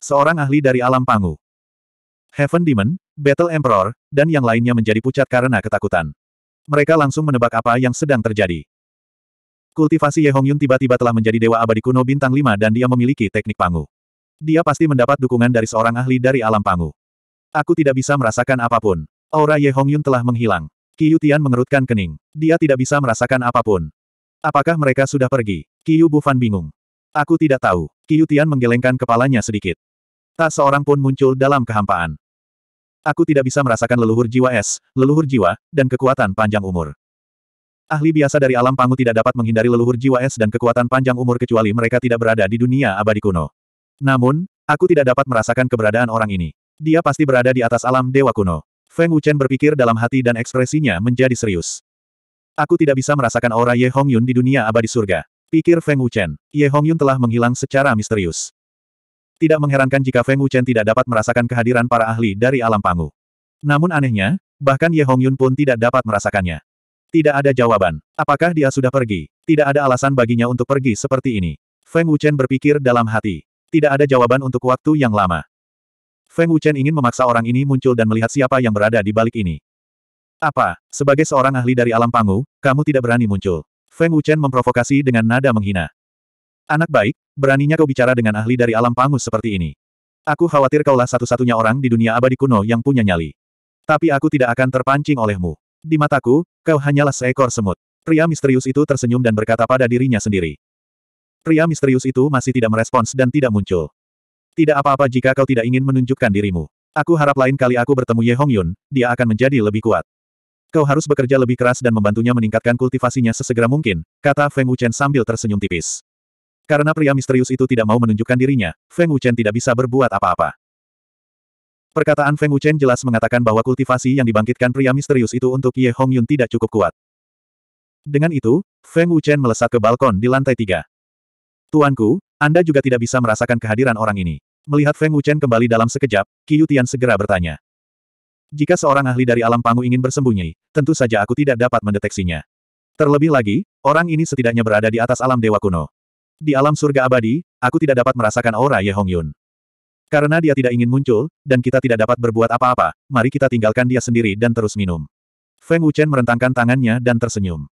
Seorang ahli dari alam pangu. Heaven Demon, Battle Emperor, dan yang lainnya menjadi pucat karena ketakutan. Mereka langsung menebak apa yang sedang terjadi. Kultivasi Ye Hongyun tiba-tiba telah menjadi dewa abadi kuno bintang 5 dan dia memiliki teknik pangu. Dia pasti mendapat dukungan dari seorang ahli dari alam pangu. Aku tidak bisa merasakan apa pun. Aura Ye Hongyun telah menghilang. Qiu Tian mengerutkan kening. Dia tidak bisa merasakan apa pun. Apakah mereka sudah pergi? Qiu Bufan bingung. Aku tidak tahu. Qiu Tian menggelengkan kepalanya sedikit. Tak seorang pun muncul dalam kehampaan. Aku tidak bisa merasakan leluhur jiwa es, leluhur jiwa, dan kekuatan panjang umur. Ahli biasa dari alam pangu tidak dapat menghindari leluhur jiwa es dan kekuatan panjang umur kecuali mereka tidak berada di dunia abadi kuno. Namun, aku tidak dapat merasakan keberadaan orang ini. Dia pasti berada di atas alam dewa kuno. Feng Wuchen berpikir dalam hati dan ekspresinya menjadi serius. Aku tidak bisa merasakan aura Ye Hongyun di dunia abadi surga. Pikir Feng Wuchen. Ye Hongyun telah menghilang secara misterius. Tidak mengherankan jika Feng Wuchen tidak dapat merasakan kehadiran para ahli dari alam pangu. Namun anehnya, bahkan Ye Hongyun pun tidak dapat merasakannya. Tidak ada jawaban. Apakah dia sudah pergi? Tidak ada alasan baginya untuk pergi seperti ini. Feng Wuchen berpikir dalam hati. Tidak ada jawaban untuk waktu yang lama. Feng Wuchen ingin memaksa orang ini muncul dan melihat siapa yang berada di balik ini. Apa, sebagai seorang ahli dari alam pangu, kamu tidak berani muncul? Feng Wuchen memprovokasi dengan nada menghina. Anak baik, beraninya kau bicara dengan ahli dari alam pangu seperti ini. Aku khawatir kaulah satu-satunya orang di dunia abadi kuno yang punya nyali. Tapi aku tidak akan terpancing olehmu. Di mataku, kau hanyalah seekor semut. Pria misterius itu tersenyum dan berkata pada dirinya sendiri. Pria misterius itu masih tidak merespons dan tidak muncul. Tidak apa-apa jika kau tidak ingin menunjukkan dirimu. Aku harap lain kali aku bertemu Ye Hongyun, dia akan menjadi lebih kuat. Kau harus bekerja lebih keras dan membantunya meningkatkan kultivasinya sesegera mungkin, kata Feng Wuchen sambil tersenyum tipis. Karena pria misterius itu tidak mau menunjukkan dirinya, Feng Wuchen tidak bisa berbuat apa-apa. Perkataan Feng Wuchen jelas mengatakan bahwa kultivasi yang dibangkitkan pria misterius itu untuk Ye Hongyun tidak cukup kuat. Dengan itu, Feng Wuchen melesat ke balkon di lantai tiga. Tuanku, Anda juga tidak bisa merasakan kehadiran orang ini. Melihat Feng Wuchen kembali dalam sekejap, Qiu Tian segera bertanya. Jika seorang ahli dari alam pangu ingin bersembunyi, tentu saja aku tidak dapat mendeteksinya. Terlebih lagi, orang ini setidaknya berada di atas alam dewa kuno. Di alam surga abadi, aku tidak dapat merasakan aura Ye Hongyun. Karena dia tidak ingin muncul, dan kita tidak dapat berbuat apa-apa, mari kita tinggalkan dia sendiri dan terus minum. Feng Wuchen merentangkan tangannya dan tersenyum.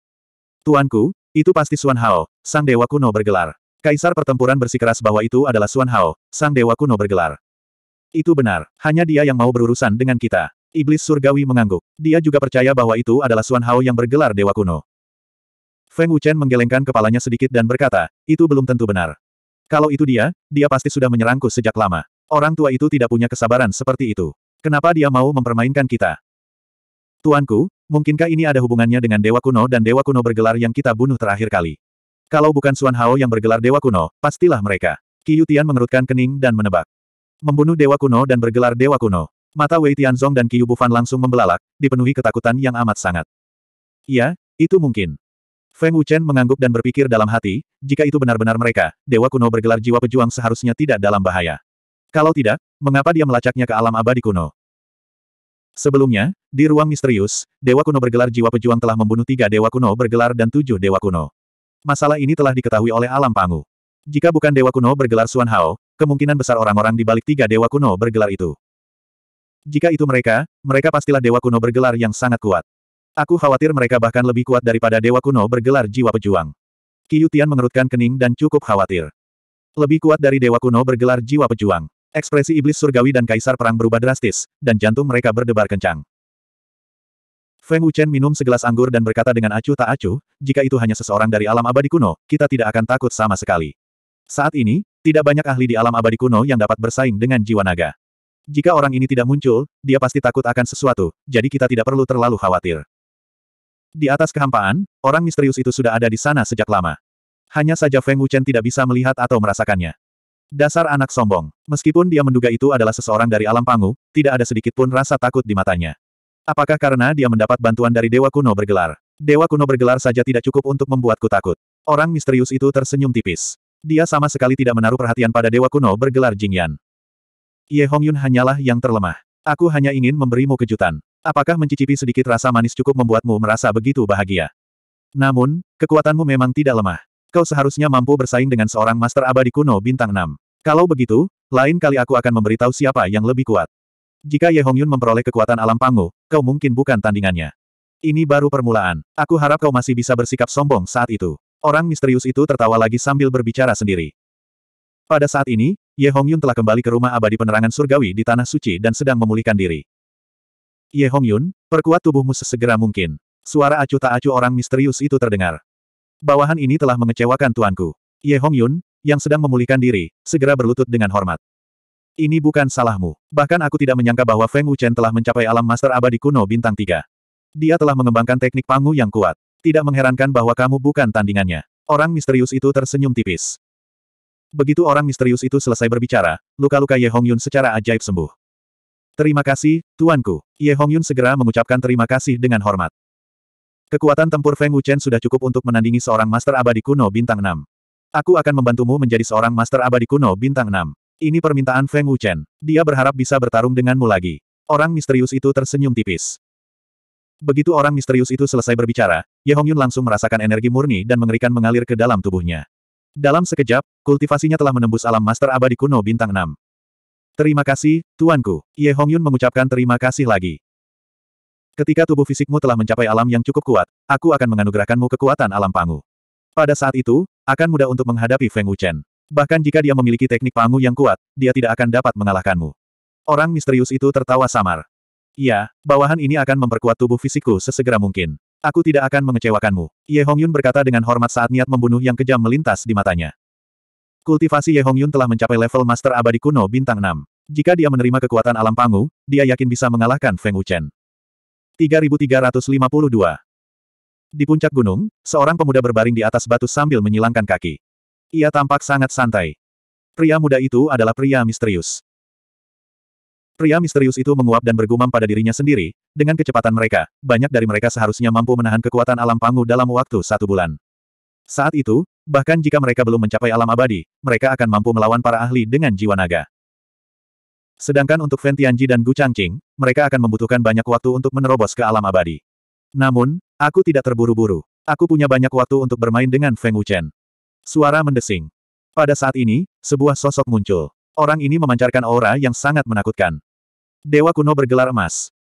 Tuanku, itu pasti Suan Hao, sang dewa kuno bergelar. Kaisar pertempuran bersikeras bahwa itu adalah Suan Hao, sang dewa kuno bergelar. Itu benar, hanya dia yang mau berurusan dengan kita. Iblis surgawi mengangguk. Dia juga percaya bahwa itu adalah Suan Hao yang bergelar dewa kuno. Feng Wuchen menggelengkan kepalanya sedikit dan berkata, itu belum tentu benar. Kalau itu dia, dia pasti sudah menyerangku sejak lama. Orang tua itu tidak punya kesabaran seperti itu. Kenapa dia mau mempermainkan kita? Tuanku, mungkinkah ini ada hubungannya dengan Dewa Kuno dan Dewa Kuno bergelar yang kita bunuh terakhir kali? Kalau bukan Suan Hao yang bergelar Dewa Kuno, pastilah mereka. Qiu Tian mengerutkan kening dan menebak. Membunuh Dewa Kuno dan bergelar Dewa Kuno. Mata Wei Tianzong dan Qiu Bufan langsung membelalak, dipenuhi ketakutan yang amat sangat. Iya, itu mungkin. Feng Wuchen mengangguk dan berpikir dalam hati, jika itu benar-benar mereka, Dewa Kuno bergelar jiwa pejuang seharusnya tidak dalam bahaya. Kalau tidak, mengapa dia melacaknya ke alam abadi kuno? Sebelumnya, di ruang misterius, Dewa Kuno bergelar jiwa pejuang telah membunuh tiga Dewa Kuno bergelar dan tujuh Dewa Kuno. Masalah ini telah diketahui oleh alam pangu. Jika bukan Dewa Kuno bergelar Suan Hao, kemungkinan besar orang-orang di balik tiga Dewa Kuno bergelar itu. Jika itu mereka, mereka pastilah Dewa Kuno bergelar yang sangat kuat. Aku khawatir mereka bahkan lebih kuat daripada Dewa Kuno bergelar jiwa pejuang. Qiu mengerutkan kening dan cukup khawatir. Lebih kuat dari Dewa Kuno bergelar jiwa pejuang. Ekspresi iblis surgawi dan kaisar perang berubah drastis, dan jantung mereka berdebar kencang. Feng Wuchen minum segelas anggur dan berkata dengan acuh tak acuh, jika itu hanya seseorang dari alam abadi kuno, kita tidak akan takut sama sekali. Saat ini, tidak banyak ahli di alam abadi kuno yang dapat bersaing dengan jiwa naga. Jika orang ini tidak muncul, dia pasti takut akan sesuatu, jadi kita tidak perlu terlalu khawatir. Di atas kehampaan, orang misterius itu sudah ada di sana sejak lama. Hanya saja Feng Wuchen tidak bisa melihat atau merasakannya. Dasar anak sombong. Meskipun dia menduga itu adalah seseorang dari alam pangu, tidak ada sedikit pun rasa takut di matanya. Apakah karena dia mendapat bantuan dari Dewa Kuno bergelar? Dewa Kuno bergelar saja tidak cukup untuk membuatku takut. Orang misterius itu tersenyum tipis. Dia sama sekali tidak menaruh perhatian pada Dewa Kuno bergelar Jingyan. Ye Hongyun hanyalah yang terlemah. Aku hanya ingin memberimu kejutan. Apakah mencicipi sedikit rasa manis cukup membuatmu merasa begitu bahagia? Namun, kekuatanmu memang tidak lemah. Kau seharusnya mampu bersaing dengan seorang Master Abadi Kuno Bintang 6. Kalau begitu, lain kali aku akan memberitahu siapa yang lebih kuat. Jika Ye Hongyun memperoleh kekuatan alam pangu, kau mungkin bukan tandingannya. Ini baru permulaan. Aku harap kau masih bisa bersikap sombong saat itu. Orang misterius itu tertawa lagi sambil berbicara sendiri. Pada saat ini, Ye Hongyun telah kembali ke rumah abadi penerangan surgawi di Tanah Suci dan sedang memulihkan diri. Ye Hongyun, perkuat tubuhmu sesegera mungkin. Suara acuh tak acuh orang misterius itu terdengar. Bawahan ini telah mengecewakan tuanku. Ye Hongyun, yang sedang memulihkan diri, segera berlutut dengan hormat. Ini bukan salahmu. Bahkan aku tidak menyangka bahwa Feng Wuchen telah mencapai alam master abadi kuno bintang 3. Dia telah mengembangkan teknik pangu yang kuat. Tidak mengherankan bahwa kamu bukan tandingannya. Orang misterius itu tersenyum tipis. Begitu orang misterius itu selesai berbicara, luka-luka Ye Hongyun secara ajaib sembuh. Terima kasih, tuanku. Ye Hongyun segera mengucapkan terima kasih dengan hormat. Kekuatan tempur Feng Wuchen sudah cukup untuk menandingi seorang Master Abadi Kuno Bintang 6. Aku akan membantumu menjadi seorang Master Abadi Kuno Bintang 6. Ini permintaan Feng Wuchen. Dia berharap bisa bertarung denganmu lagi. Orang misterius itu tersenyum tipis. Begitu orang misterius itu selesai berbicara, Ye Hongyun langsung merasakan energi murni dan mengerikan mengalir ke dalam tubuhnya. Dalam sekejap, kultivasinya telah menembus alam master abadi kuno bintang 6. Terima kasih, tuanku. Ye Hongyun mengucapkan terima kasih lagi. Ketika tubuh fisikmu telah mencapai alam yang cukup kuat, aku akan menganugerahkanmu kekuatan alam pangu. Pada saat itu, akan mudah untuk menghadapi Feng Wuchen. Bahkan jika dia memiliki teknik pangu yang kuat, dia tidak akan dapat mengalahkanmu. Orang misterius itu tertawa samar. Iya, bawahan ini akan memperkuat tubuh fisikku sesegera mungkin. Aku tidak akan mengecewakanmu. Ye Hongyun berkata dengan hormat saat niat membunuh yang kejam melintas di matanya. Kultivasi Ye Hongyun telah mencapai level Master Abadi Kuno Bintang 6. Jika dia menerima kekuatan alam pangu, dia yakin bisa mengalahkan Feng Wuchen. 3352 Di puncak gunung, seorang pemuda berbaring di atas batu sambil menyilangkan kaki. Ia tampak sangat santai. Pria muda itu adalah pria misterius. Pria misterius itu menguap dan bergumam pada dirinya sendiri, dengan kecepatan mereka, banyak dari mereka seharusnya mampu menahan kekuatan alam pangu dalam waktu satu bulan. Saat itu, bahkan jika mereka belum mencapai alam abadi, mereka akan mampu melawan para ahli dengan jiwa naga. Sedangkan untuk Fen Tianji dan Gu Changqing, mereka akan membutuhkan banyak waktu untuk menerobos ke alam abadi. Namun, aku tidak terburu-buru. Aku punya banyak waktu untuk bermain dengan Feng Wuchen. Suara mendesing. Pada saat ini, sebuah sosok muncul. Orang ini memancarkan aura yang sangat menakutkan. Dewa kuno bergelar emas.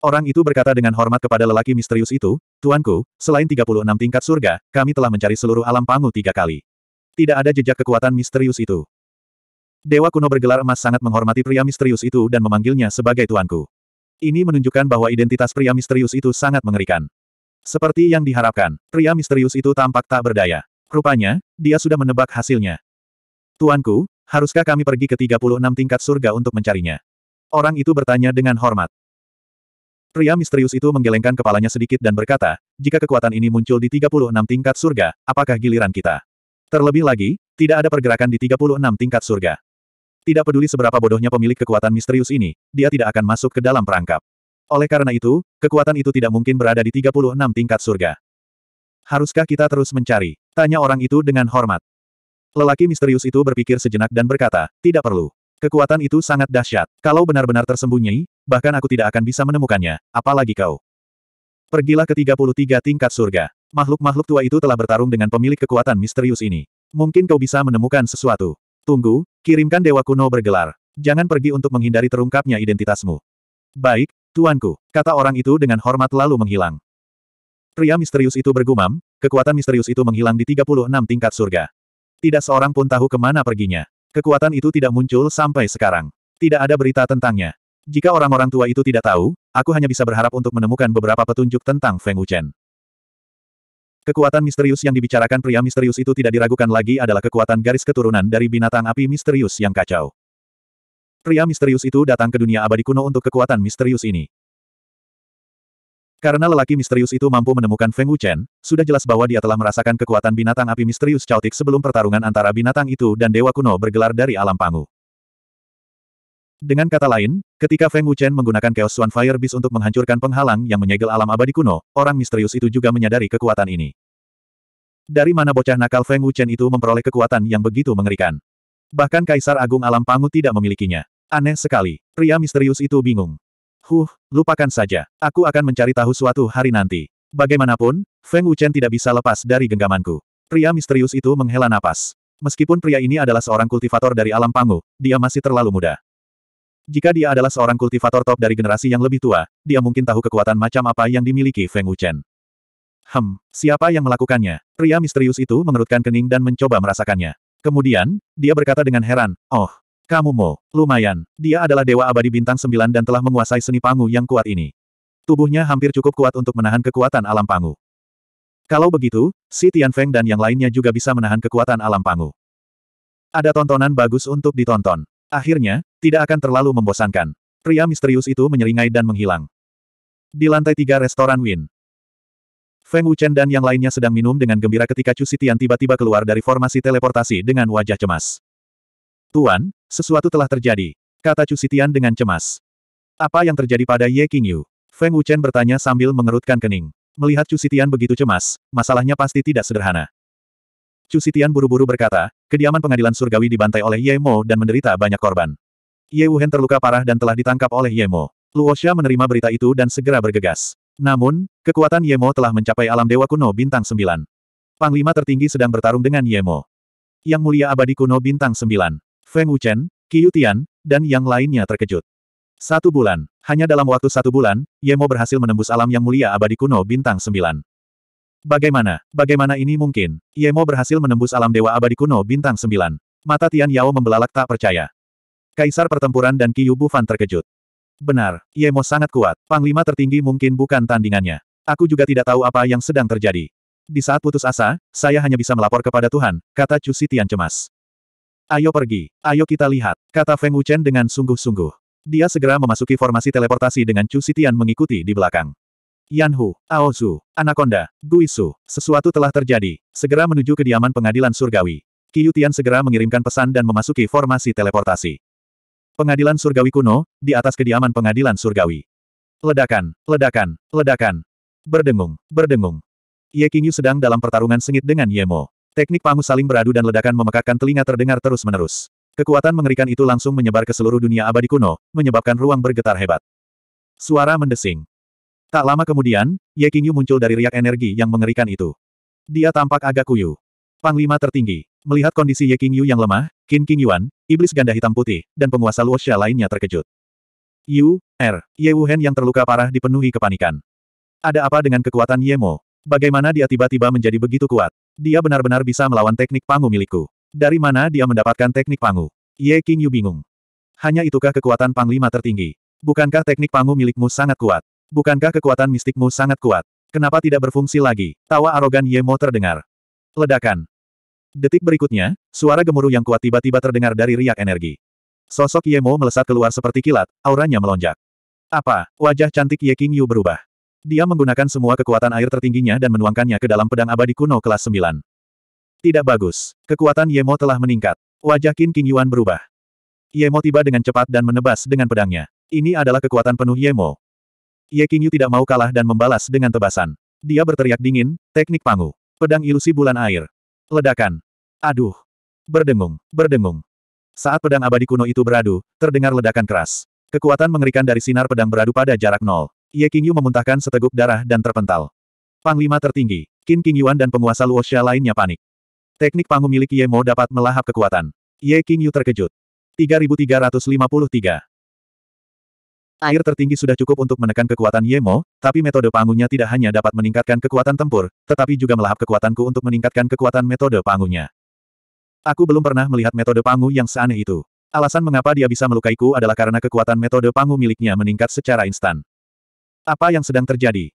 Orang itu berkata dengan hormat kepada lelaki misterius itu, Tuanku, selain 36 tingkat surga, kami telah mencari seluruh alam pangu tiga kali. Tidak ada jejak kekuatan misterius itu. Dewa kuno bergelar emas sangat menghormati pria misterius itu dan memanggilnya sebagai tuanku. Ini menunjukkan bahwa identitas pria misterius itu sangat mengerikan. Seperti yang diharapkan, pria misterius itu tampak tak berdaya. Rupanya, dia sudah menebak hasilnya. Tuanku, Haruskah kami pergi ke 36 tingkat surga untuk mencarinya? Orang itu bertanya dengan hormat. Pria misterius itu menggelengkan kepalanya sedikit dan berkata, jika kekuatan ini muncul di 36 tingkat surga, apakah giliran kita? Terlebih lagi, tidak ada pergerakan di 36 tingkat surga. Tidak peduli seberapa bodohnya pemilik kekuatan misterius ini, dia tidak akan masuk ke dalam perangkap. Oleh karena itu, kekuatan itu tidak mungkin berada di 36 tingkat surga. Haruskah kita terus mencari? Tanya orang itu dengan hormat. Lelaki misterius itu berpikir sejenak dan berkata, tidak perlu. Kekuatan itu sangat dahsyat. Kalau benar-benar tersembunyi, bahkan aku tidak akan bisa menemukannya, apalagi kau. Pergilah ke 33 tingkat surga. Makhluk-makhluk tua itu telah bertarung dengan pemilik kekuatan misterius ini. Mungkin kau bisa menemukan sesuatu. Tunggu, kirimkan Dewa Kuno bergelar. Jangan pergi untuk menghindari terungkapnya identitasmu. Baik, tuanku, kata orang itu dengan hormat lalu menghilang. Pria misterius itu bergumam, kekuatan misterius itu menghilang di 36 tingkat surga. Tidak seorang pun tahu ke mana perginya. Kekuatan itu tidak muncul sampai sekarang. Tidak ada berita tentangnya. Jika orang-orang tua itu tidak tahu, aku hanya bisa berharap untuk menemukan beberapa petunjuk tentang Feng Wuchen. Kekuatan misterius yang dibicarakan pria misterius itu tidak diragukan lagi adalah kekuatan garis keturunan dari binatang api misterius yang kacau. Pria misterius itu datang ke dunia abadi kuno untuk kekuatan misterius ini. Karena lelaki misterius itu mampu menemukan Feng Wuchen, sudah jelas bahwa dia telah merasakan kekuatan binatang api misterius Chaotic sebelum pertarungan antara binatang itu dan Dewa Kuno bergelar dari alam pangu. Dengan kata lain, ketika Feng Wuchen menggunakan Chaos Swan Fire Beast untuk menghancurkan penghalang yang menyegel alam abadi kuno, orang misterius itu juga menyadari kekuatan ini. Dari mana bocah nakal Feng Wuchen itu memperoleh kekuatan yang begitu mengerikan? Bahkan Kaisar Agung Alam Pangu tidak memilikinya. Aneh sekali. Pria misterius itu bingung. Huh, lupakan saja. Aku akan mencari tahu suatu hari nanti. Bagaimanapun, Feng Wuchen tidak bisa lepas dari genggamanku. Pria misterius itu menghela napas. Meskipun pria ini adalah seorang kultivator dari alam Pangu, dia masih terlalu muda. Jika dia adalah seorang kultivator top dari generasi yang lebih tua, dia mungkin tahu kekuatan macam apa yang dimiliki Feng Wuchen. Hem, siapa yang melakukannya? Pria misterius itu mengerutkan kening dan mencoba merasakannya. Kemudian, dia berkata dengan heran, Oh, kamu Mo, lumayan, dia adalah dewa abadi bintang sembilan dan telah menguasai seni pangu yang kuat ini. Tubuhnya hampir cukup kuat untuk menahan kekuatan alam pangu. Kalau begitu, si Tianfeng dan yang lainnya juga bisa menahan kekuatan alam pangu. Ada tontonan bagus untuk ditonton. Akhirnya, tidak akan terlalu membosankan. Pria misterius itu menyeringai dan menghilang. Di lantai tiga restoran Win. Feng Wuchen dan yang lainnya sedang minum dengan gembira ketika Chu Sitian tiba-tiba keluar dari formasi teleportasi dengan wajah cemas. Tuan, sesuatu telah terjadi, kata Chu Sitian dengan cemas. Apa yang terjadi pada Ye Qingyu? Feng Wuchen bertanya sambil mengerutkan kening. Melihat Chu Sitian begitu cemas, masalahnya pasti tidak sederhana. Chu Sitian buru-buru berkata, kediaman pengadilan surgawi dibantai oleh Ye Mo dan menderita banyak korban. Ye Wuhen terluka parah dan telah ditangkap oleh Ye Mo. Luo Xia menerima berita itu dan segera bergegas. Namun, kekuatan Ye Mo telah mencapai alam dewa kuno bintang 9. Panglima tertinggi sedang bertarung dengan Ye Mo. Yang mulia abadi kuno bintang 9. Feng Wuchen, Qiu Tian, dan yang lainnya terkejut. Satu bulan. Hanya dalam waktu satu bulan, Yemo berhasil menembus alam yang mulia abadi kuno bintang sembilan. Bagaimana? Bagaimana ini mungkin? Yemo berhasil menembus alam dewa abadi kuno bintang sembilan. Mata Tian Yao membelalak tak percaya. Kaisar pertempuran dan Qiyu Bufan terkejut. Benar, Yemo sangat kuat. Panglima tertinggi mungkin bukan tandingannya. Aku juga tidak tahu apa yang sedang terjadi. Di saat putus asa, saya hanya bisa melapor kepada Tuhan, kata Chu Tian cemas. Ayo pergi, ayo kita lihat, kata Feng Wuchen dengan sungguh-sungguh. Dia segera memasuki formasi teleportasi dengan Chu Sitian mengikuti di belakang. Yanhu, Aozu, Anaconda, Guisu, sesuatu telah terjadi. Segera menuju kediaman pengadilan surgawi. Tian segera mengirimkan pesan dan memasuki formasi teleportasi. Pengadilan surgawi kuno, di atas kediaman pengadilan surgawi. Ledakan, ledakan, ledakan. Berdengung, berdengung. Ye Qingyu sedang dalam pertarungan sengit dengan Yemo. Teknik pangus saling beradu dan ledakan memekakkan telinga terdengar terus-menerus. Kekuatan mengerikan itu langsung menyebar ke seluruh dunia abadi kuno, menyebabkan ruang bergetar hebat. Suara mendesing. Tak lama kemudian, Ye Qingyu muncul dari riak energi yang mengerikan itu. Dia tampak agak kuyu. Panglima tertinggi. Melihat kondisi Ye Qingyu yang lemah, Qin Qingyuan, iblis ganda hitam putih, dan penguasa Luosha lainnya terkejut. Yu, Er, Ye Wuhen yang terluka parah dipenuhi kepanikan. Ada apa dengan kekuatan Ye Mo? Bagaimana dia tiba-tiba menjadi begitu kuat? Dia benar-benar bisa melawan teknik pangu milikku. Dari mana dia mendapatkan teknik pangu? Ye Qingyu bingung. Hanya itukah kekuatan panglima tertinggi? Bukankah teknik pangu milikmu sangat kuat? Bukankah kekuatan mistikmu sangat kuat? Kenapa tidak berfungsi lagi? Tawa arogan Ye Mo terdengar. Ledakan. Detik berikutnya, suara gemuruh yang kuat tiba-tiba terdengar dari riak energi. Sosok Ye Mo melesat keluar seperti kilat, auranya melonjak. Apa? Wajah cantik Ye Qingyu berubah. Dia menggunakan semua kekuatan air tertingginya dan menuangkannya ke dalam pedang abadi kuno kelas 9. Tidak bagus. Kekuatan Yemo telah meningkat. Wajah Qin King Yuan berubah. Yemo tiba dengan cepat dan menebas dengan pedangnya. Ini adalah kekuatan penuh Yemo. Ye Qingyu tidak mau kalah dan membalas dengan tebasan. Dia berteriak dingin, teknik pangu. Pedang ilusi bulan air. Ledakan. Aduh. Berdengung, berdengung. Saat pedang abadi kuno itu beradu, terdengar ledakan keras. Kekuatan mengerikan dari sinar pedang beradu pada jarak nol. Ye Qingyu memuntahkan seteguk darah dan terpental. Panglima tertinggi, Qin King Yuan dan penguasa Luosha lainnya panik. Teknik pangu milik Ye Mo dapat melahap kekuatan. Ye Yu terkejut. 3353. Air tertinggi sudah cukup untuk menekan kekuatan Ye Mo, tapi metode pangunya tidak hanya dapat meningkatkan kekuatan tempur, tetapi juga melahap kekuatanku untuk meningkatkan kekuatan metode pangunya. Aku belum pernah melihat metode pangu yang seaneh itu. Alasan mengapa dia bisa melukaiku adalah karena kekuatan metode pangu miliknya meningkat secara instan. Apa yang sedang terjadi?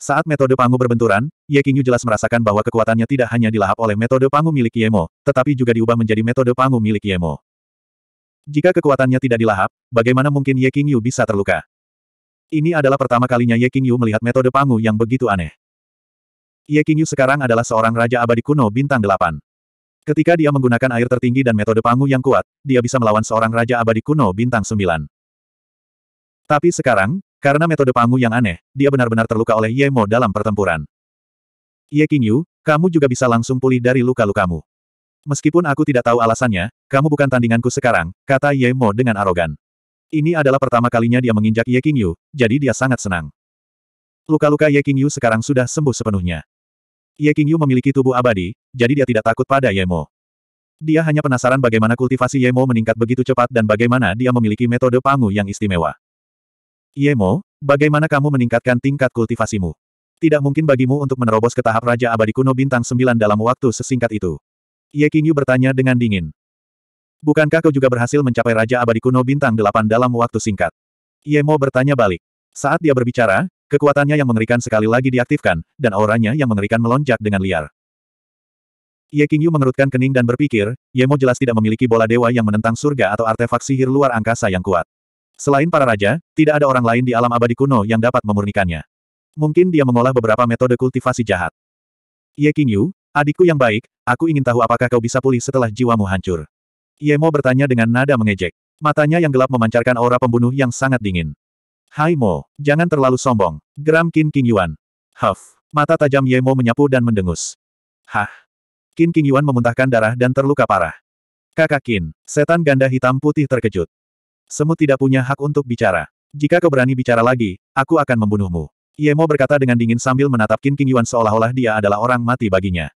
Saat metode pangu berbenturan, Ye Qingyu jelas merasakan bahwa kekuatannya tidak hanya dilahap oleh metode pangu milik Yemo, tetapi juga diubah menjadi metode pangu milik Yemo. Jika kekuatannya tidak dilahap, bagaimana mungkin Ye Qingyu bisa terluka? Ini adalah pertama kalinya Ye Qingyu melihat metode pangu yang begitu aneh. Ye Qingyu sekarang adalah seorang raja abadi kuno bintang delapan. Ketika dia menggunakan air tertinggi dan metode pangu yang kuat, dia bisa melawan seorang raja abadi kuno bintang sembilan. Tapi sekarang, karena metode pangu yang aneh, dia benar-benar terluka oleh Ye Mo dalam pertempuran. Ye Qingyu, kamu juga bisa langsung pulih dari luka-lukamu. Meskipun aku tidak tahu alasannya, kamu bukan tandinganku sekarang, kata Ye Mo dengan arogan. Ini adalah pertama kalinya dia menginjak Ye Qingyu, jadi dia sangat senang. Luka-luka Ye Qingyu sekarang sudah sembuh sepenuhnya. Ye Qingyu memiliki tubuh abadi, jadi dia tidak takut pada Ye Mo. Dia hanya penasaran bagaimana kultivasi Yemo meningkat begitu cepat dan bagaimana dia memiliki metode pangu yang istimewa. Yemo, bagaimana kamu meningkatkan tingkat kultivasimu? Tidak mungkin bagimu untuk menerobos ke tahap Raja Abadi Kuno Bintang 9 dalam waktu sesingkat itu. Ye Qingyu bertanya dengan dingin. Bukankah kau juga berhasil mencapai Raja Abadi Kuno Bintang 8 dalam waktu singkat? Yemo bertanya balik. Saat dia berbicara, kekuatannya yang mengerikan sekali lagi diaktifkan, dan auranya yang mengerikan melonjak dengan liar. Ye Qingyu mengerutkan kening dan berpikir, Yemo jelas tidak memiliki bola dewa yang menentang surga atau artefak sihir luar angkasa yang kuat. Selain para raja, tidak ada orang lain di alam abadi kuno yang dapat memurnikannya. Mungkin dia mengolah beberapa metode kultivasi jahat. Ye Qingyu, adikku yang baik, aku ingin tahu apakah kau bisa pulih setelah jiwamu hancur. Yemo bertanya dengan nada mengejek. Matanya yang gelap memancarkan aura pembunuh yang sangat dingin. Hai Mo, jangan terlalu sombong. Geram Qin King Yuan. Huff. Mata tajam Yemo menyapu dan mendengus. Hah. Qin King Yuan memuntahkan darah dan terluka parah. Kakak Qin, setan ganda hitam putih terkejut. Semut tidak punya hak untuk bicara. Jika kau berani bicara lagi, aku akan membunuhmu. Yemo berkata dengan dingin sambil menatap Qin King Yuan seolah-olah dia adalah orang mati baginya.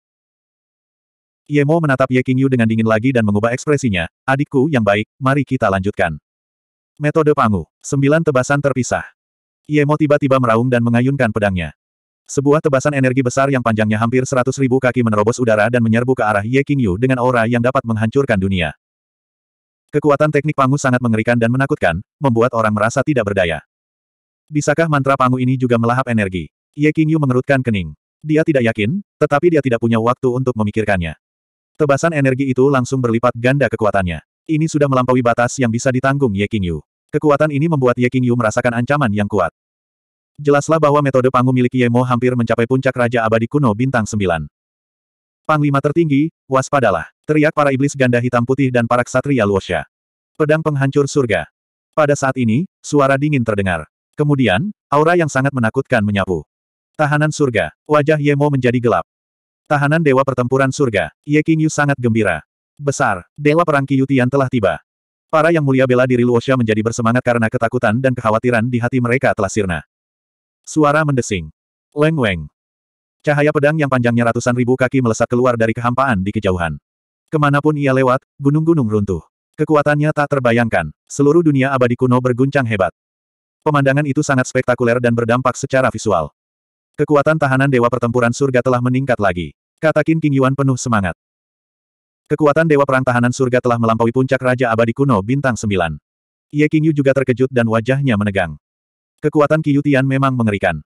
Yemo menatap Ye Yu dengan dingin lagi dan mengubah ekspresinya, adikku yang baik, mari kita lanjutkan. Metode Pangu. Sembilan tebasan terpisah. Yemo tiba-tiba meraung dan mengayunkan pedangnya. Sebuah tebasan energi besar yang panjangnya hampir seratus ribu kaki menerobos udara dan menyerbu ke arah Ye Qingyu dengan aura yang dapat menghancurkan dunia. Kekuatan teknik pangu sangat mengerikan dan menakutkan, membuat orang merasa tidak berdaya. Bisakah mantra pangu ini juga melahap energi? Ye Qingyu mengerutkan kening. Dia tidak yakin, tetapi dia tidak punya waktu untuk memikirkannya. Tebasan energi itu langsung berlipat ganda kekuatannya. Ini sudah melampaui batas yang bisa ditanggung Ye Qingyu. Kekuatan ini membuat Ye Qingyu merasakan ancaman yang kuat. Jelaslah bahwa metode pangu milik Yemo hampir mencapai puncak Raja Abadi Kuno Bintang 9. Panglima tertinggi, waspadalah, teriak para iblis ganda hitam putih dan para ksatria Luosha. Pedang penghancur surga. Pada saat ini, suara dingin terdengar. Kemudian, aura yang sangat menakutkan menyapu. Tahanan surga, wajah Yemo menjadi gelap. Tahanan Dewa Pertempuran Surga, Ye Qingyu sangat gembira. Besar, Dewa Perang Qiyutian telah tiba. Para yang mulia bela diri Luosha menjadi bersemangat karena ketakutan dan kekhawatiran di hati mereka telah sirna. Suara mendesing. Leng Weng. Cahaya pedang yang panjangnya ratusan ribu kaki melesat keluar dari kehampaan di kejauhan. Ke mana pun ia lewat, gunung-gunung runtuh. Kekuatannya tak terbayangkan. Seluruh dunia abadi kuno berguncang hebat. Pemandangan itu sangat spektakuler dan berdampak secara visual. Kekuatan tahanan Dewa Pertempuran Surga telah meningkat lagi. Kata Qin King Yuan penuh semangat. Kekuatan Dewa Perang Tahanan Surga telah melampaui puncak Raja Abadi Kuno Bintang 9. Ye Qingyu juga terkejut dan wajahnya menegang. Kekuatan Qiyutian memang mengerikan.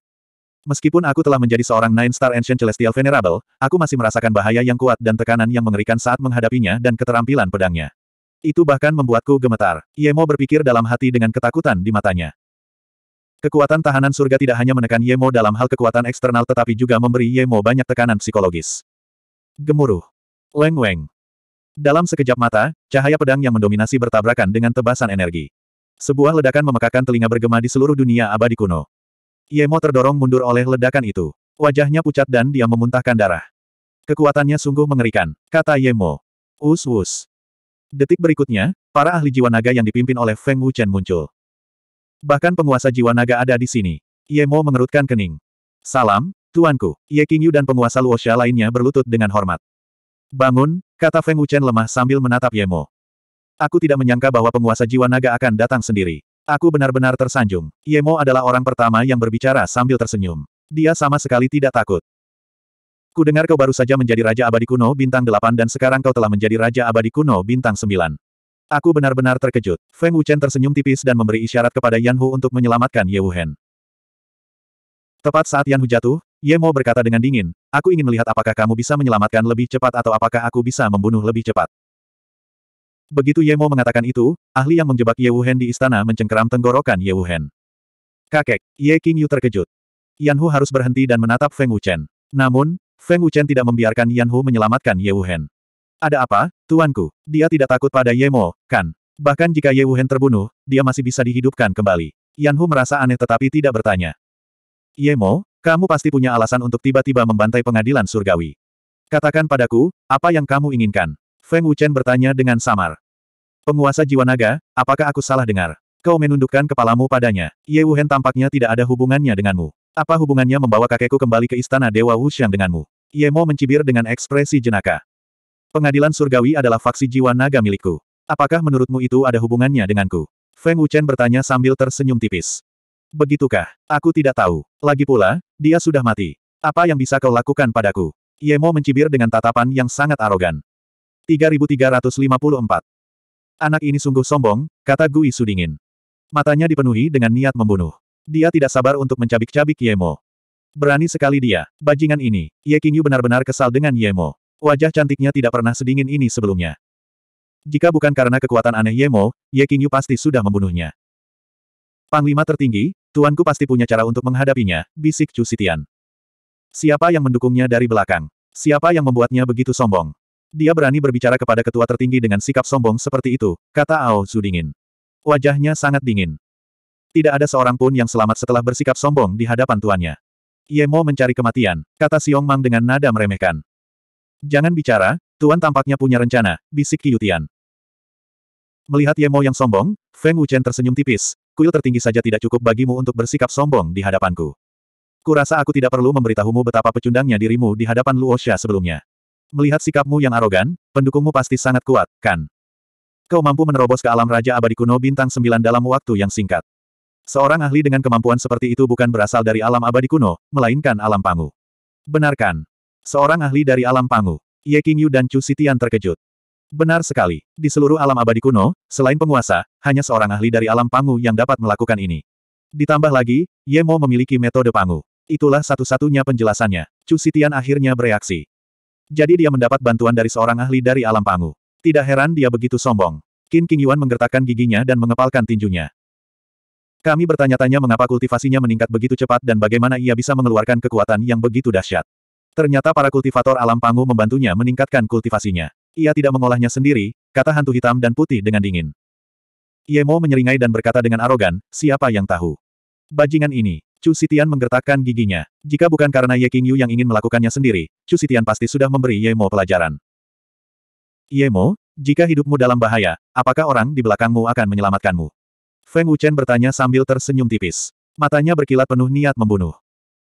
Meskipun aku telah menjadi seorang Nine Star Ancient Celestial Venerable, aku masih merasakan bahaya yang kuat dan tekanan yang mengerikan saat menghadapinya dan keterampilan pedangnya. Itu bahkan membuatku gemetar. Yemo berpikir dalam hati dengan ketakutan di matanya. Kekuatan tahanan surga tidak hanya menekan Yemo dalam hal kekuatan eksternal tetapi juga memberi Yemo banyak tekanan psikologis. Gemuruh. Leng Weng. Dalam sekejap mata, cahaya pedang yang mendominasi bertabrakan dengan tebasan energi. Sebuah ledakan memekakan telinga bergema di seluruh dunia abadi kuno. Yemo terdorong mundur oleh ledakan itu. Wajahnya pucat dan dia memuntahkan darah. Kekuatannya sungguh mengerikan, kata Yemo. Us-us. Detik berikutnya, para ahli jiwa naga yang dipimpin oleh Feng Wuchen muncul. Bahkan penguasa jiwa naga ada di sini. Yemo mengerutkan kening. Salam, tuanku. Ye Qingyu dan penguasa Luosha lainnya berlutut dengan hormat. Bangun, kata Feng Wuchen lemah sambil menatap Yemo. Aku tidak menyangka bahwa penguasa jiwa naga akan datang sendiri. Aku benar-benar tersanjung. Yemo adalah orang pertama yang berbicara sambil tersenyum. Dia sama sekali tidak takut. Ku dengar kau baru saja menjadi Raja Abadi Kuno Bintang 8 dan sekarang kau telah menjadi Raja Abadi Kuno Bintang 9. Aku benar-benar terkejut. Feng Wuchen tersenyum tipis dan memberi isyarat kepada Yan Hu untuk menyelamatkan Ye Wuhen. Tepat saat Yan Hu jatuh, Ye Mo berkata dengan dingin, aku ingin melihat apakah kamu bisa menyelamatkan lebih cepat atau apakah aku bisa membunuh lebih cepat. Begitu Ye Mo mengatakan itu, ahli yang menjebak Ye Wuhen di istana mencengkeram tenggorokan Ye Wuhen. Kakek, Ye King Yu terkejut. Yan Hu harus berhenti dan menatap Feng Wuchen. Namun, Feng Wuchen tidak membiarkan Yan Hu menyelamatkan Ye Wuhen. Ada apa, tuanku? Dia tidak takut pada Ye Mo, kan? Bahkan jika Ye Wuhen terbunuh, dia masih bisa dihidupkan kembali. Yan Hu merasa aneh tetapi tidak bertanya. Ye Mo, kamu pasti punya alasan untuk tiba-tiba membantai pengadilan surgawi. Katakan padaku, apa yang kamu inginkan? Feng Wuchen bertanya dengan samar. Penguasa jiwa naga, apakah aku salah dengar? Kau menundukkan kepalamu padanya. Ye Wuhen tampaknya tidak ada hubungannya denganmu. Apa hubungannya membawa kakekku kembali ke istana Dewa Wuxiang denganmu? Ye Mo mencibir dengan ekspresi jenaka. Pengadilan surgawi adalah faksi jiwa naga milikku. Apakah menurutmu itu ada hubungannya denganku? Feng Wuchen bertanya sambil tersenyum tipis. Begitukah? Aku tidak tahu. Lagi pula, dia sudah mati. Apa yang bisa kau lakukan padaku? Yemo mencibir dengan tatapan yang sangat arogan. 3354. Anak ini sungguh sombong, kata Gui Sudingin. Matanya dipenuhi dengan niat membunuh. Dia tidak sabar untuk mencabik-cabik Yemo. Berani sekali dia. Bajingan ini. Ye Qingyu benar-benar kesal dengan Yemo. Wajah cantiknya tidak pernah sedingin ini sebelumnya. Jika bukan karena kekuatan aneh Yemo, Ye Qingyu pasti sudah membunuhnya. Panglima tertinggi, tuanku pasti punya cara untuk menghadapinya, bisik Chu Sitian. Siapa yang mendukungnya dari belakang? Siapa yang membuatnya begitu sombong? Dia berani berbicara kepada ketua tertinggi dengan sikap sombong seperti itu, kata Ao Su dingin. Wajahnya sangat dingin. Tidak ada seorang pun yang selamat setelah bersikap sombong di hadapan tuannya. Yemo mencari kematian, kata Siong Mang dengan nada meremehkan. Jangan bicara, Tuan tampaknya punya rencana, bisik Qiyutian. Melihat Yemo yang sombong, Feng Wuchen tersenyum tipis, kuil tertinggi saja tidak cukup bagimu untuk bersikap sombong di hadapanku. Kurasa aku tidak perlu memberitahumu betapa pecundangnya dirimu di hadapan Luosha sebelumnya. Melihat sikapmu yang arogan, pendukungmu pasti sangat kuat, kan? Kau mampu menerobos ke alam Raja Abadi Kuno Bintang Sembilan dalam waktu yang singkat. Seorang ahli dengan kemampuan seperti itu bukan berasal dari alam abadi kuno, melainkan alam pangu. Benarkan. Seorang ahli dari alam pangu. Ye Qingyu dan Chu Sitian terkejut. Benar sekali. Di seluruh alam abadi kuno, selain penguasa, hanya seorang ahli dari alam pangu yang dapat melakukan ini. Ditambah lagi, Ye Mo memiliki metode pangu. Itulah satu-satunya penjelasannya. Chu Sitian akhirnya bereaksi. Jadi dia mendapat bantuan dari seorang ahli dari alam pangu. Tidak heran dia begitu sombong. Qin King Yuan menggertakkan giginya dan mengepalkan tinjunya. Kami bertanya-tanya mengapa kultivasinya meningkat begitu cepat dan bagaimana ia bisa mengeluarkan kekuatan yang begitu dahsyat. Ternyata para kultivator alam pangu membantunya meningkatkan kultivasinya. Ia tidak mengolahnya sendiri, kata hantu hitam dan putih dengan dingin. Yemo menyeringai dan berkata dengan arogan, siapa yang tahu? Bajingan ini, Chu Sitian menggertakkan giginya. Jika bukan karena Ye Qingyu yang ingin melakukannya sendiri, Chu Sitian pasti sudah memberi Yemo pelajaran. Yemo, jika hidupmu dalam bahaya, apakah orang di belakangmu akan menyelamatkanmu? Feng Wuchen bertanya sambil tersenyum tipis. Matanya berkilat penuh niat membunuh.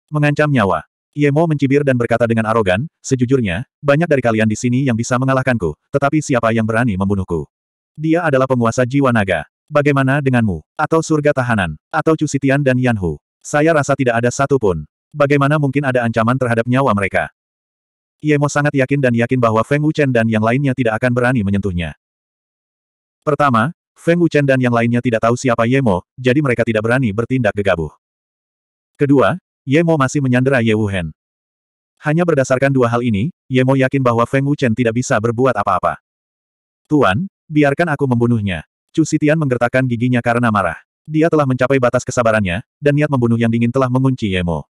Mengancam nyawa. Yemo mencibir dan berkata dengan arogan, sejujurnya, banyak dari kalian di sini yang bisa mengalahkanku, tetapi siapa yang berani membunuhku? Dia adalah penguasa jiwa naga. Bagaimana denganmu? Atau surga tahanan? Atau Cusitian dan Yanhu? Saya rasa tidak ada satu pun. Bagaimana mungkin ada ancaman terhadap nyawa mereka? Yemo sangat yakin dan yakin bahwa Feng Wuchen dan yang lainnya tidak akan berani menyentuhnya. Pertama, Feng Wuchen dan yang lainnya tidak tahu siapa Yemo, jadi mereka tidak berani bertindak gegabah. Kedua, Yemo masih menyandera Ye Wuhen. Hanya berdasarkan dua hal ini, Yemo yakin bahwa Feng Wuchen tidak bisa berbuat apa-apa. Tuan, biarkan aku membunuhnya. Chu Sitian menggertakkan giginya karena marah. Dia telah mencapai batas kesabarannya, dan niat membunuh yang dingin telah mengunci Yemo.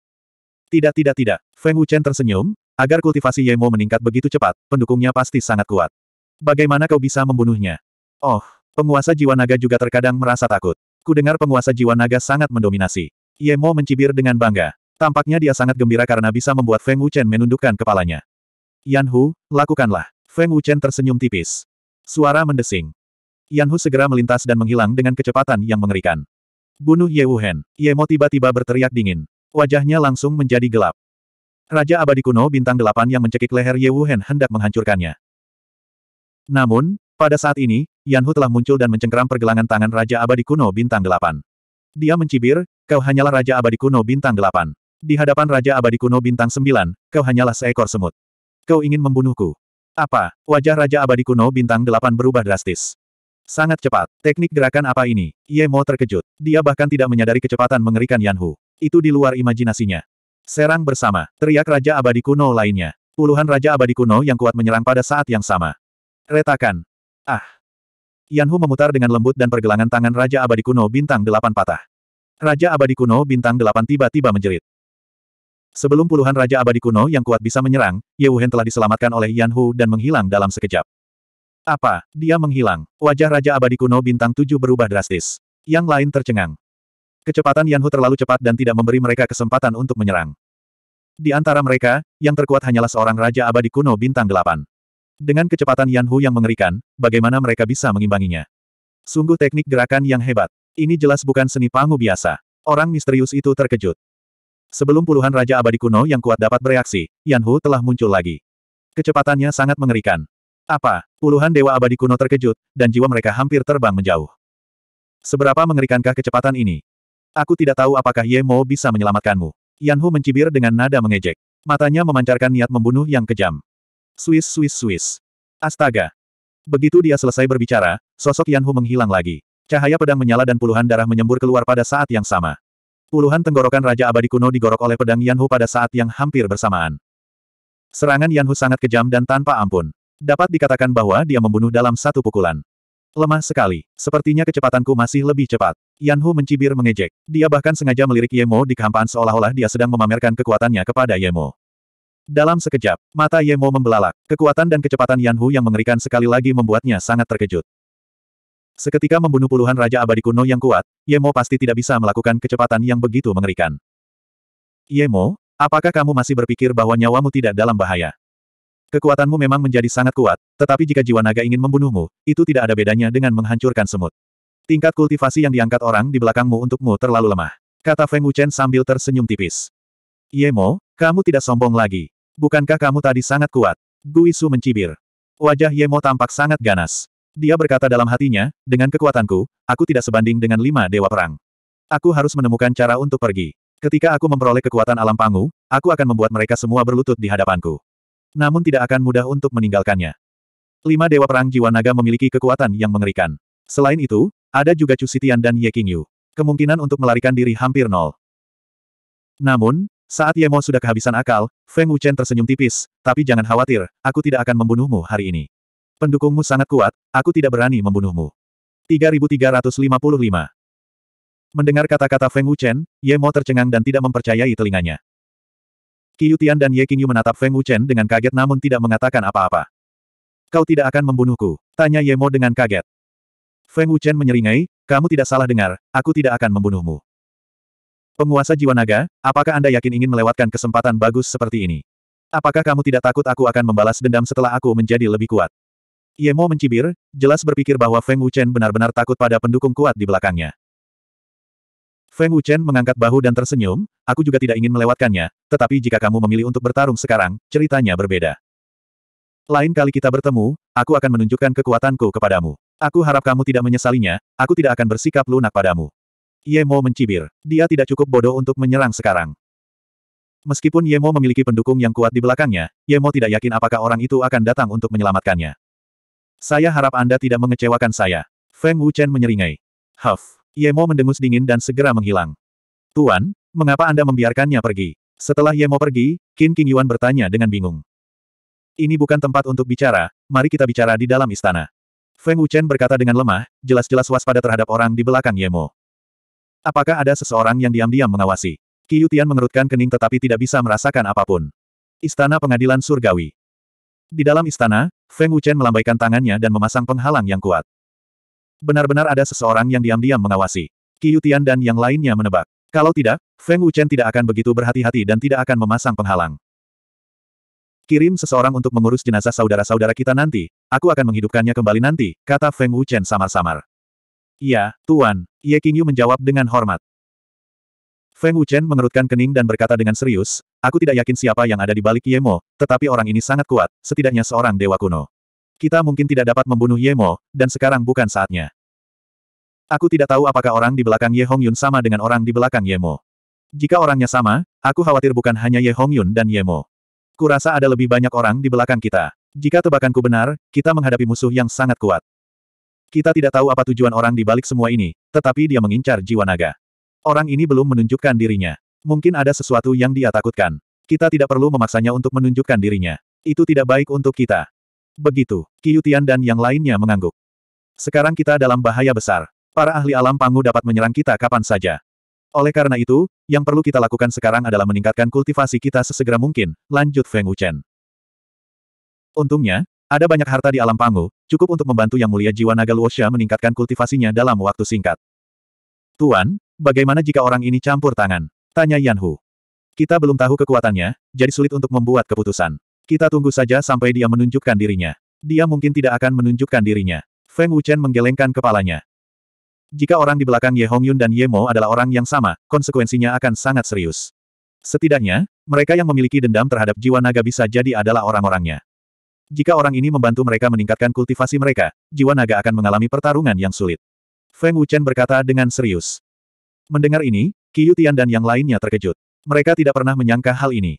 Tidak tidak tidak, Feng Wuchen tersenyum, agar kultivasi Yemo meningkat begitu cepat, pendukungnya pasti sangat kuat. Bagaimana kau bisa membunuhnya? Oh, Penguasa jiwa naga juga terkadang merasa takut. Ku dengar penguasa jiwa naga sangat mendominasi. Yemo mencibir dengan bangga. Tampaknya dia sangat gembira karena bisa membuat Feng Wuchen menundukkan kepalanya. Yan Hu, lakukanlah. Feng Wuchen tersenyum tipis. Suara mendesing. Yan Hu segera melintas dan menghilang dengan kecepatan yang mengerikan. Bunuh Ye Wuhen. Yemo tiba-tiba berteriak dingin. Wajahnya langsung menjadi gelap. Raja abadi kuno bintang delapan yang mencekik leher Ye Wuhen hendak menghancurkannya. Namun, pada saat ini, Yan Hu telah muncul dan mencengkeram pergelangan tangan Raja Abadi Kuno Bintang Delapan. Dia mencibir, kau hanyalah Raja Abadi Kuno Bintang Delapan. Di hadapan Raja Abadi Kuno Bintang Sembilan, kau hanyalah seekor semut. Kau ingin membunuhku. Apa? Wajah Raja Abadi Kuno Bintang Delapan berubah drastis. Sangat cepat. Teknik gerakan apa ini? Ye Mo terkejut. Dia bahkan tidak menyadari kecepatan mengerikan Yan Hu. Itu di luar imajinasinya. Serang bersama. Teriak Raja Abadi Kuno lainnya. Puluhan Raja Abadi Kuno yang kuat menyerang pada saat yang sama. Retakan. Ah! Yanhu memutar dengan lembut dan pergelangan tangan Raja Abadi Kuno Bintang Delapan patah. Raja Abadi Kuno Bintang Delapan tiba-tiba menjerit. Sebelum puluhan Raja Abadi Kuno yang kuat bisa menyerang, Ye Wuhen telah diselamatkan oleh Yanhu dan menghilang dalam sekejap. Apa? Dia menghilang. Wajah Raja Abadi Kuno Bintang Tujuh berubah drastis. Yang lain tercengang. Kecepatan Yanhu terlalu cepat dan tidak memberi mereka kesempatan untuk menyerang. Di antara mereka, yang terkuat hanyalah seorang Raja Abadi Kuno Bintang Delapan. Dengan kecepatan Yan Hu yang mengerikan, bagaimana mereka bisa mengimbanginya? Sungguh teknik gerakan yang hebat. Ini jelas bukan seni pangu biasa. Orang misterius itu terkejut. Sebelum puluhan Raja Abadi kuno yang kuat dapat bereaksi, Yan Hu telah muncul lagi. Kecepatannya sangat mengerikan. Apa? Puluhan dewa abadi kuno terkejut, dan jiwa mereka hampir terbang menjauh. Seberapa mengerikankah kecepatan ini? Aku tidak tahu apakah Ye Mo bisa menyelamatkanmu. Yan Hu mencibir dengan nada mengejek. Matanya memancarkan niat membunuh yang kejam. Swiss Swiss Swiss. Astaga. Begitu dia selesai berbicara, sosok Yan Hu menghilang lagi. Cahaya pedang menyala dan puluhan darah menyembur keluar pada saat yang sama. Puluhan tenggorokan Raja Abadi kuno digorok oleh pedang Yan Hu pada saat yang hampir bersamaan. Serangan Yan Hu sangat kejam dan tanpa ampun. Dapat dikatakan bahwa dia membunuh dalam satu pukulan. Lemah sekali. Sepertinya kecepatanku masih lebih cepat. Yan Hu mencibir mengejek. Dia bahkan sengaja melirik Yemo di kehampaan seolah-olah dia sedang memamerkan kekuatannya kepada Yemo. Dalam sekejap, mata Yemo membelalak. Kekuatan dan kecepatan Yan Hu yang mengerikan sekali lagi membuatnya sangat terkejut. Seketika membunuh puluhan Raja Abadi kuno yang kuat, Yemo pasti tidak bisa melakukan kecepatan yang begitu mengerikan. Yemo, apakah kamu masih berpikir bahwa nyawamu tidak dalam bahaya? Kekuatanmu memang menjadi sangat kuat, tetapi jika jiwa naga ingin membunuhmu, itu tidak ada bedanya dengan menghancurkan semut. Tingkat kultivasi yang diangkat orang di belakangmu untukmu terlalu lemah. Kata Feng Wuchen sambil tersenyum tipis. Yemo, kamu tidak sombong lagi. Bukankah kamu tadi sangat kuat? Gui Su mencibir. Wajah Yemo tampak sangat ganas. Dia berkata dalam hatinya, dengan kekuatanku, aku tidak sebanding dengan lima dewa perang. Aku harus menemukan cara untuk pergi. Ketika aku memperoleh kekuatan alam pangu, aku akan membuat mereka semua berlutut di hadapanku namun tidak akan mudah untuk meninggalkannya. Lima Dewa Perang Jiwa Naga memiliki kekuatan yang mengerikan. Selain itu, ada juga Chu Xitian dan Ye Qingyu. Kemungkinan untuk melarikan diri hampir nol. Namun, saat Ye Mo sudah kehabisan akal, Feng Wuchen tersenyum tipis, tapi jangan khawatir, aku tidak akan membunuhmu hari ini. Pendukungmu sangat kuat, aku tidak berani membunuhmu. 3355 Mendengar kata-kata Feng Wuchen, Ye Mo tercengang dan tidak mempercayai telinganya. Qiyutian dan Ye Qingyu menatap Feng Wuchen dengan kaget namun tidak mengatakan apa-apa. Kau tidak akan membunuhku, tanya Ye Mo dengan kaget. Feng Wuchen menyeringai, kamu tidak salah dengar, aku tidak akan membunuhmu. Penguasa jiwa naga, apakah Anda yakin ingin melewatkan kesempatan bagus seperti ini? Apakah kamu tidak takut aku akan membalas dendam setelah aku menjadi lebih kuat? Ye Mo mencibir, jelas berpikir bahwa Feng Wuchen benar-benar takut pada pendukung kuat di belakangnya. Feng Wuchen mengangkat bahu dan tersenyum, aku juga tidak ingin melewatkannya, tetapi jika kamu memilih untuk bertarung sekarang, ceritanya berbeda. Lain kali kita bertemu, aku akan menunjukkan kekuatanku kepadamu. Aku harap kamu tidak menyesalinya, aku tidak akan bersikap lunak padamu. Ye Mo mencibir. Dia tidak cukup bodoh untuk menyerang sekarang. Meskipun Ye Mo memiliki pendukung yang kuat di belakangnya, Ye Mo tidak yakin apakah orang itu akan datang untuk menyelamatkannya. Saya harap Anda tidak mengecewakan saya. Feng Wuchen menyeringai. Huff. Yemo mendengus dingin dan segera menghilang. Tuan, mengapa Anda membiarkannya pergi? Setelah Yemo pergi, Qin King Yuan bertanya dengan bingung. Ini bukan tempat untuk bicara, mari kita bicara di dalam istana. Feng Wuchen berkata dengan lemah, jelas-jelas waspada terhadap orang di belakang Yemo. Apakah ada seseorang yang diam-diam mengawasi? Qiu Tian mengerutkan kening tetapi tidak bisa merasakan apa pun. Istana Pengadilan Surgawi. Di dalam istana, Feng Wuchen melambaikan tangannya dan memasang penghalang yang kuat. Benar-benar ada seseorang yang diam-diam mengawasi. Tian dan yang lainnya menebak. Kalau tidak, Feng Wuchen tidak akan begitu berhati-hati dan tidak akan memasang penghalang. Kirim seseorang untuk mengurus jenazah saudara-saudara kita nanti, aku akan menghidupkannya kembali nanti, kata Feng Wuchen samar-samar. Iya, Tuan, Ye Qingyu menjawab dengan hormat. Feng Wuchen mengerutkan kening dan berkata dengan serius, aku tidak yakin siapa yang ada di balik Yemo, tetapi orang ini sangat kuat, setidaknya seorang dewa kuno. Kita mungkin tidak dapat membunuh Yemo, dan sekarang bukan saatnya. Aku tidak tahu apakah orang di belakang Ye Hongyun sama dengan orang di belakang Yemo. Jika orangnya sama, aku khawatir bukan hanya Ye Hongyun dan Yemo. Kurasa ada lebih banyak orang di belakang kita. Jika tebakanku benar, kita menghadapi musuh yang sangat kuat. Kita tidak tahu apa tujuan orang di balik semua ini, tetapi dia mengincar jiwa naga. Orang ini belum menunjukkan dirinya. Mungkin ada sesuatu yang dia takutkan. Kita tidak perlu memaksanya untuk menunjukkan dirinya. Itu tidak baik untuk kita. Begitu, Tian dan yang lainnya mengangguk. Sekarang kita dalam bahaya besar. Para ahli alam pangu dapat menyerang kita kapan saja. Oleh karena itu, yang perlu kita lakukan sekarang adalah meningkatkan kultivasi kita sesegera mungkin, lanjut Feng Wuchen. Untungnya, ada banyak harta di alam pangu, cukup untuk membantu Yang Mulia Jiwa Naga Luosha meningkatkan kultivasinya dalam waktu singkat. Tuan, bagaimana jika orang ini campur tangan? Tanya Yan Hu. Kita belum tahu kekuatannya, jadi sulit untuk membuat keputusan. Kita tunggu saja sampai dia menunjukkan dirinya. Dia mungkin tidak akan menunjukkan dirinya. Feng Wuchen menggelengkan kepalanya. Jika orang di belakang Ye Hongyun dan Ye Mo adalah orang yang sama, konsekuensinya akan sangat serius. Setidaknya, mereka yang memiliki dendam terhadap jiwa naga bisa jadi adalah orang-orangnya. Jika orang ini membantu mereka meningkatkan kultivasi mereka, jiwa naga akan mengalami pertarungan yang sulit. Feng Wuchen berkata dengan serius. Mendengar ini, Tian dan yang lainnya terkejut. Mereka tidak pernah menyangka hal ini.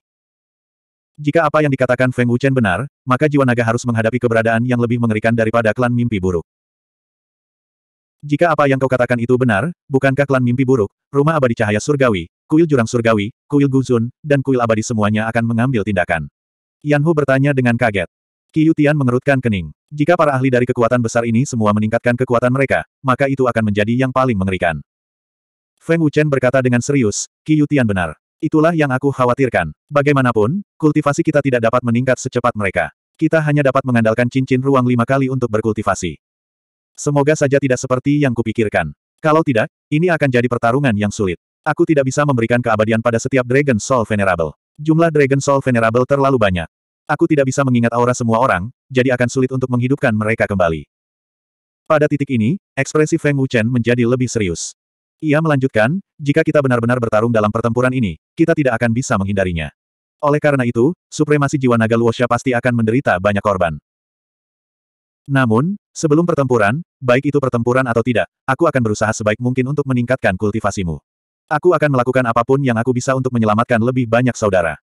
Jika apa yang dikatakan Feng Wuchen benar, maka jiwa naga harus menghadapi keberadaan yang lebih mengerikan daripada klan mimpi buruk. Jika apa yang kau katakan itu benar, bukankah klan mimpi buruk, rumah abadi cahaya surgawi, kuil jurang surgawi, kuil guzun, dan kuil abadi semuanya akan mengambil tindakan? Yan Hu bertanya dengan kaget. Qiu Tian mengerutkan kening. Jika para ahli dari kekuatan besar ini semua meningkatkan kekuatan mereka, maka itu akan menjadi yang paling mengerikan. Feng Wuchen berkata dengan serius, Qiu Tian benar. Itulah yang aku khawatirkan. Bagaimanapun, kultivasi kita tidak dapat meningkat secepat mereka. Kita hanya dapat mengandalkan cincin ruang lima kali untuk berkultivasi. Semoga saja tidak seperti yang kupikirkan. Kalau tidak, ini akan jadi pertarungan yang sulit. Aku tidak bisa memberikan keabadian pada setiap Dragon Soul Venerable. Jumlah Dragon Soul Venerable terlalu banyak. Aku tidak bisa mengingat aura semua orang, jadi akan sulit untuk menghidupkan mereka kembali. Pada titik ini, ekspresi Feng Wuchen menjadi lebih serius. Ia melanjutkan, jika kita benar-benar bertarung dalam pertempuran ini, kita tidak akan bisa menghindarinya. Oleh karena itu, supremasi jiwa naga Luosha pasti akan menderita banyak korban. Namun, sebelum pertempuran, baik itu pertempuran atau tidak, aku akan berusaha sebaik mungkin untuk meningkatkan kultivasimu. Aku akan melakukan apa pun yang aku bisa untuk menyelamatkan lebih banyak saudara.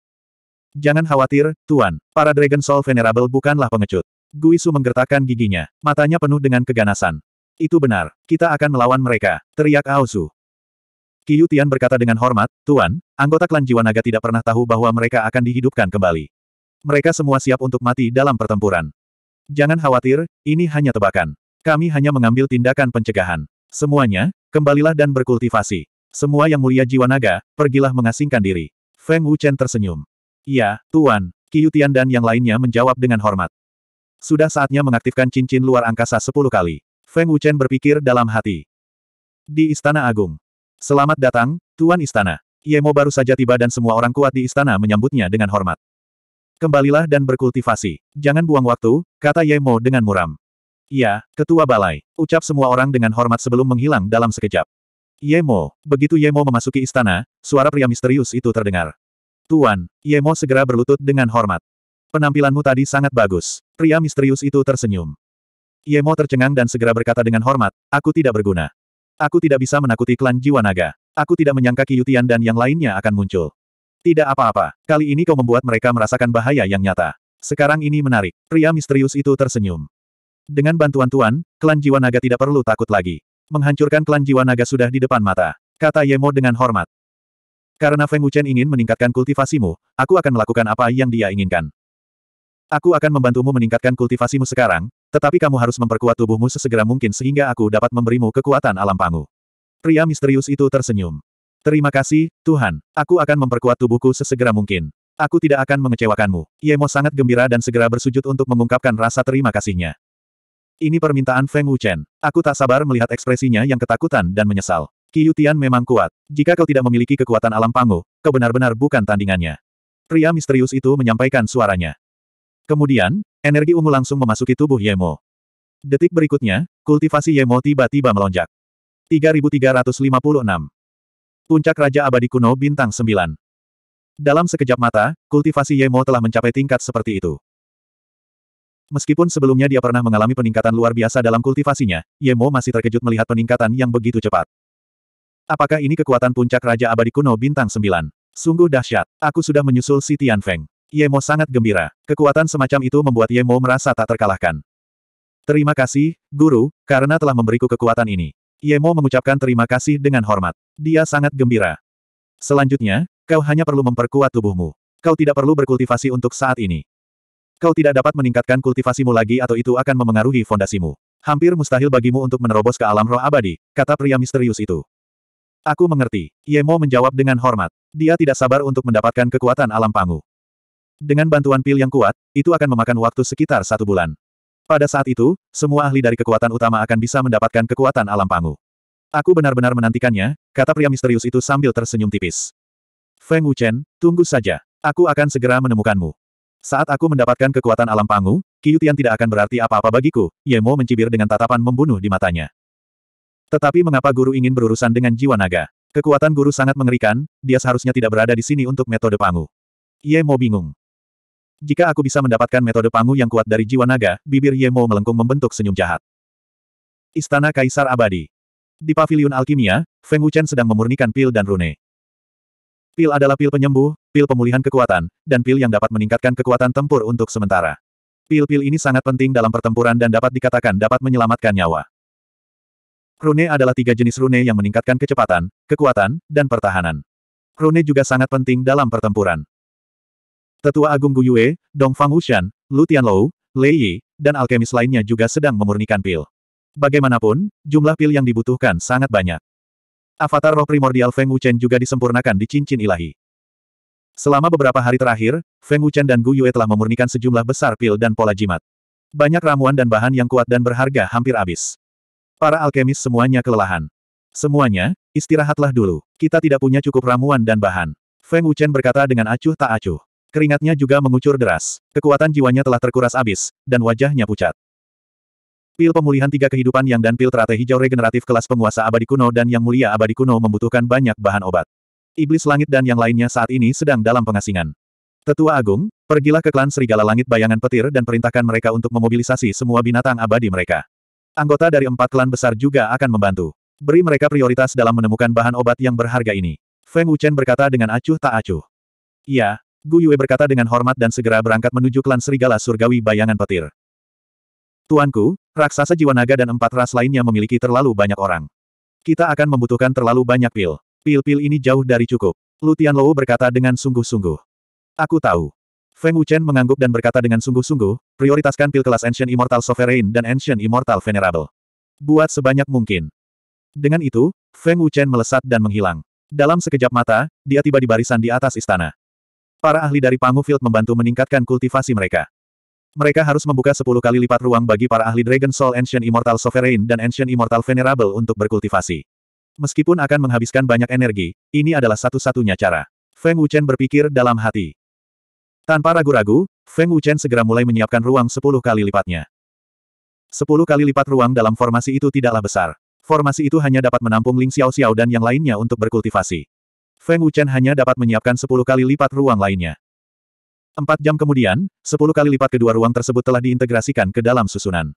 Jangan khawatir, Tuan. Para Dragon Soul Venerable bukanlah pengecut. Guisu menggertakkan giginya. Matanya penuh dengan keganasan. Itu benar. Kita akan melawan mereka. Teriak Aosu. Qiu Tian berkata dengan hormat, Tuan, anggota klan Jiwa Naga tidak pernah tahu bahwa mereka akan dihidupkan kembali. Mereka semua siap untuk mati dalam pertempuran. Jangan khawatir, ini hanya tebakan. Kami hanya mengambil tindakan pencegahan. Semuanya, kembalilah dan berkultivasi. Semua yang mulia Jiwa Naga, pergilah mengasingkan diri. Feng Wuchen tersenyum. Iya, Tuan. Qiu Tian dan yang lainnya menjawab dengan hormat. Sudah saatnya mengaktifkan cincin luar angkasa sepuluh kali. Feng Wuchen berpikir dalam hati. Di Istana Agung. Selamat datang, Tuan Istana. Yemo baru saja tiba dan semua orang kuat di istana menyambutnya dengan hormat. Kembalilah dan berkultivasi. Jangan buang waktu, kata Yemo dengan muram. Iya, Ketua Balai. Ucap semua orang dengan hormat sebelum menghilang dalam sekejap. Yemo. Begitu Yemo memasuki istana, suara pria misterius itu terdengar. Tuan, Yemo segera berlutut dengan hormat. Penampilanmu tadi sangat bagus. Pria misterius itu tersenyum. Yemo tercengang dan segera berkata dengan hormat, aku tidak berguna. Aku tidak bisa menakuti klan jiwa naga. Aku tidak menyangka Kiyutian dan yang lainnya akan muncul. Tidak apa-apa, kali ini kau membuat mereka merasakan bahaya yang nyata. Sekarang ini menarik. Pria misterius itu tersenyum. Dengan bantuan Tuan, klan jiwa naga tidak perlu takut lagi. Menghancurkan klan jiwa naga sudah di depan mata. Kata Yemo dengan hormat. Karena Feng Wuchen ingin meningkatkan kultivasimu, aku akan melakukan apa yang dia inginkan. Aku akan membantumu meningkatkan kultivasimu sekarang, tetapi kamu harus memperkuat tubuhmu sesegera mungkin sehingga aku dapat memberimu kekuatan alam pangu. Pria misterius itu tersenyum. Terima kasih, Tuhan. Aku akan memperkuat tubuhku sesegera mungkin. Aku tidak akan mengecewakanmu. Yemo sangat gembira dan segera bersujud untuk mengungkapkan rasa terima kasihnya. Ini permintaan Feng Wuchen. Aku tak sabar melihat ekspresinya yang ketakutan dan menyesal. Tian memang kuat. Jika kau tidak memiliki kekuatan alam pangu, kau benar-benar bukan tandingannya. Pria misterius itu menyampaikan suaranya. Kemudian, energi ungu langsung memasuki tubuh Yemo. Detik berikutnya, kultivasi Yemo tiba-tiba melonjak. 3356. Puncak Raja Abadi Kuno Bintang 9. Dalam sekejap mata, kultivasi Yemo telah mencapai tingkat seperti itu. Meskipun sebelumnya dia pernah mengalami peningkatan luar biasa dalam kultivasinya, Yemo masih terkejut melihat peningkatan yang begitu cepat. Apakah ini kekuatan puncak Raja Abadi Kuno Bintang 9? Sungguh dahsyat. Aku sudah menyusul si Tianfeng. Yemo sangat gembira. Kekuatan semacam itu membuat Yemo merasa tak terkalahkan. Terima kasih, Guru, karena telah memberiku kekuatan ini. Yemo mengucapkan terima kasih dengan hormat. Dia sangat gembira. Selanjutnya, kau hanya perlu memperkuat tubuhmu. Kau tidak perlu berkultivasi untuk saat ini. Kau tidak dapat meningkatkan kultivasimu lagi atau itu akan memengaruhi fondasimu. Hampir mustahil bagimu untuk menerobos ke alam roh abadi, kata pria misterius itu. Aku mengerti. Yemo menjawab dengan hormat. Dia tidak sabar untuk mendapatkan kekuatan alam pangu. Dengan bantuan pil yang kuat, itu akan memakan waktu sekitar satu bulan. Pada saat itu, semua ahli dari kekuatan utama akan bisa mendapatkan kekuatan alam pangu. Aku benar-benar menantikannya, kata pria misterius itu sambil tersenyum tipis. Feng Wuchen, tunggu saja. Aku akan segera menemukanmu. Saat aku mendapatkan kekuatan alam pangu, Tian tidak akan berarti apa-apa bagiku, Yemo mencibir dengan tatapan membunuh di matanya. Tetapi mengapa guru ingin berurusan dengan jiwa naga? Kekuatan guru sangat mengerikan, dia seharusnya tidak berada di sini untuk metode pangu. Yemo bingung. Jika aku bisa mendapatkan metode pangu yang kuat dari jiwa naga, bibir Ye Mo melengkung membentuk senyum jahat. Istana Kaisar Abadi. Di pavilion alkimia, Feng Wuchen sedang memurnikan pil dan rune. Pil adalah pil penyembuh, pil pemulihan kekuatan, dan pil yang dapat meningkatkan kekuatan tempur untuk sementara. Pil-pil ini sangat penting dalam pertempuran dan dapat dikatakan dapat menyelamatkan nyawa. Rune adalah tiga jenis rune yang meningkatkan kecepatan, kekuatan, dan pertahanan. Rune juga sangat penting dalam pertempuran. Tetua Agung Gu Yue, Dong Fang Wushan, Lu Tianlou, Lei Yi, dan alkemis lainnya juga sedang memurnikan pil. Bagaimanapun, jumlah pil yang dibutuhkan sangat banyak. Avatar roh primordial Feng Wuchen juga disempurnakan di cincin ilahi. Selama beberapa hari terakhir, Feng Wuchen dan Gu Yue telah memurnikan sejumlah besar pil dan pola jimat. Banyak ramuan dan bahan yang kuat dan berharga hampir habis. Para alkemis semuanya kelelahan. Semuanya, istirahatlah dulu. Kita tidak punya cukup ramuan dan bahan. Feng Wuchen berkata dengan acuh tak acuh. Keringatnya juga mengucur deras. Kekuatan jiwanya telah terkuras habis, dan wajahnya pucat. Pil pemulihan tiga kehidupan yang dan pil teratai hijau regeneratif kelas penguasa abadi kuno dan yang mulia abadi kuno membutuhkan banyak bahan obat. Iblis langit dan yang lainnya saat ini sedang dalam pengasingan. Tetua Agung, pergilah ke klan Serigala Langit Bayangan Petir dan perintahkan mereka untuk memobilisasi semua binatang abadi mereka. Anggota dari empat klan besar juga akan membantu. Beri mereka prioritas dalam menemukan bahan obat yang berharga ini. Feng Wuchen berkata dengan acuh tak acuh. Iya, Gu Yue berkata dengan hormat dan segera berangkat menuju klan serigala surgawi bayangan petir. Tuanku, raksasa jiwa naga dan empat ras lainnya memiliki terlalu banyak orang. Kita akan membutuhkan terlalu banyak pil. Pil-pil ini jauh dari cukup. Lu Tianlou berkata dengan sungguh-sungguh. Aku tahu. Feng Wuchen mengangguk dan berkata dengan sungguh-sungguh, prioritaskan pil kelas Ancient Immortal Sovereign dan Ancient Immortal Venerable. Buat sebanyak mungkin. Dengan itu, Feng Wuchen melesat dan menghilang. Dalam sekejap mata, dia tiba di barisan di atas istana. Para ahli dari Pangu Field membantu meningkatkan kultivasi mereka. Mereka harus membuka 10 kali lipat ruang bagi para ahli Dragon Soul Ancient Immortal Sovereign dan Ancient Immortal Venerable untuk berkultivasi. Meskipun akan menghabiskan banyak energi, ini adalah satu-satunya cara. Feng Wuchen berpikir dalam hati. Tanpa ragu-ragu, Feng Wuchen segera mulai menyiapkan ruang sepuluh kali lipatnya. Sepuluh kali lipat ruang dalam formasi itu tidaklah besar. Formasi itu hanya dapat menampung Ling Xiao Xiao dan yang lainnya untuk berkultivasi. Feng Wuchen hanya dapat menyiapkan sepuluh kali lipat ruang lainnya. Empat jam kemudian, sepuluh kali lipat kedua ruang tersebut telah diintegrasikan ke dalam susunan.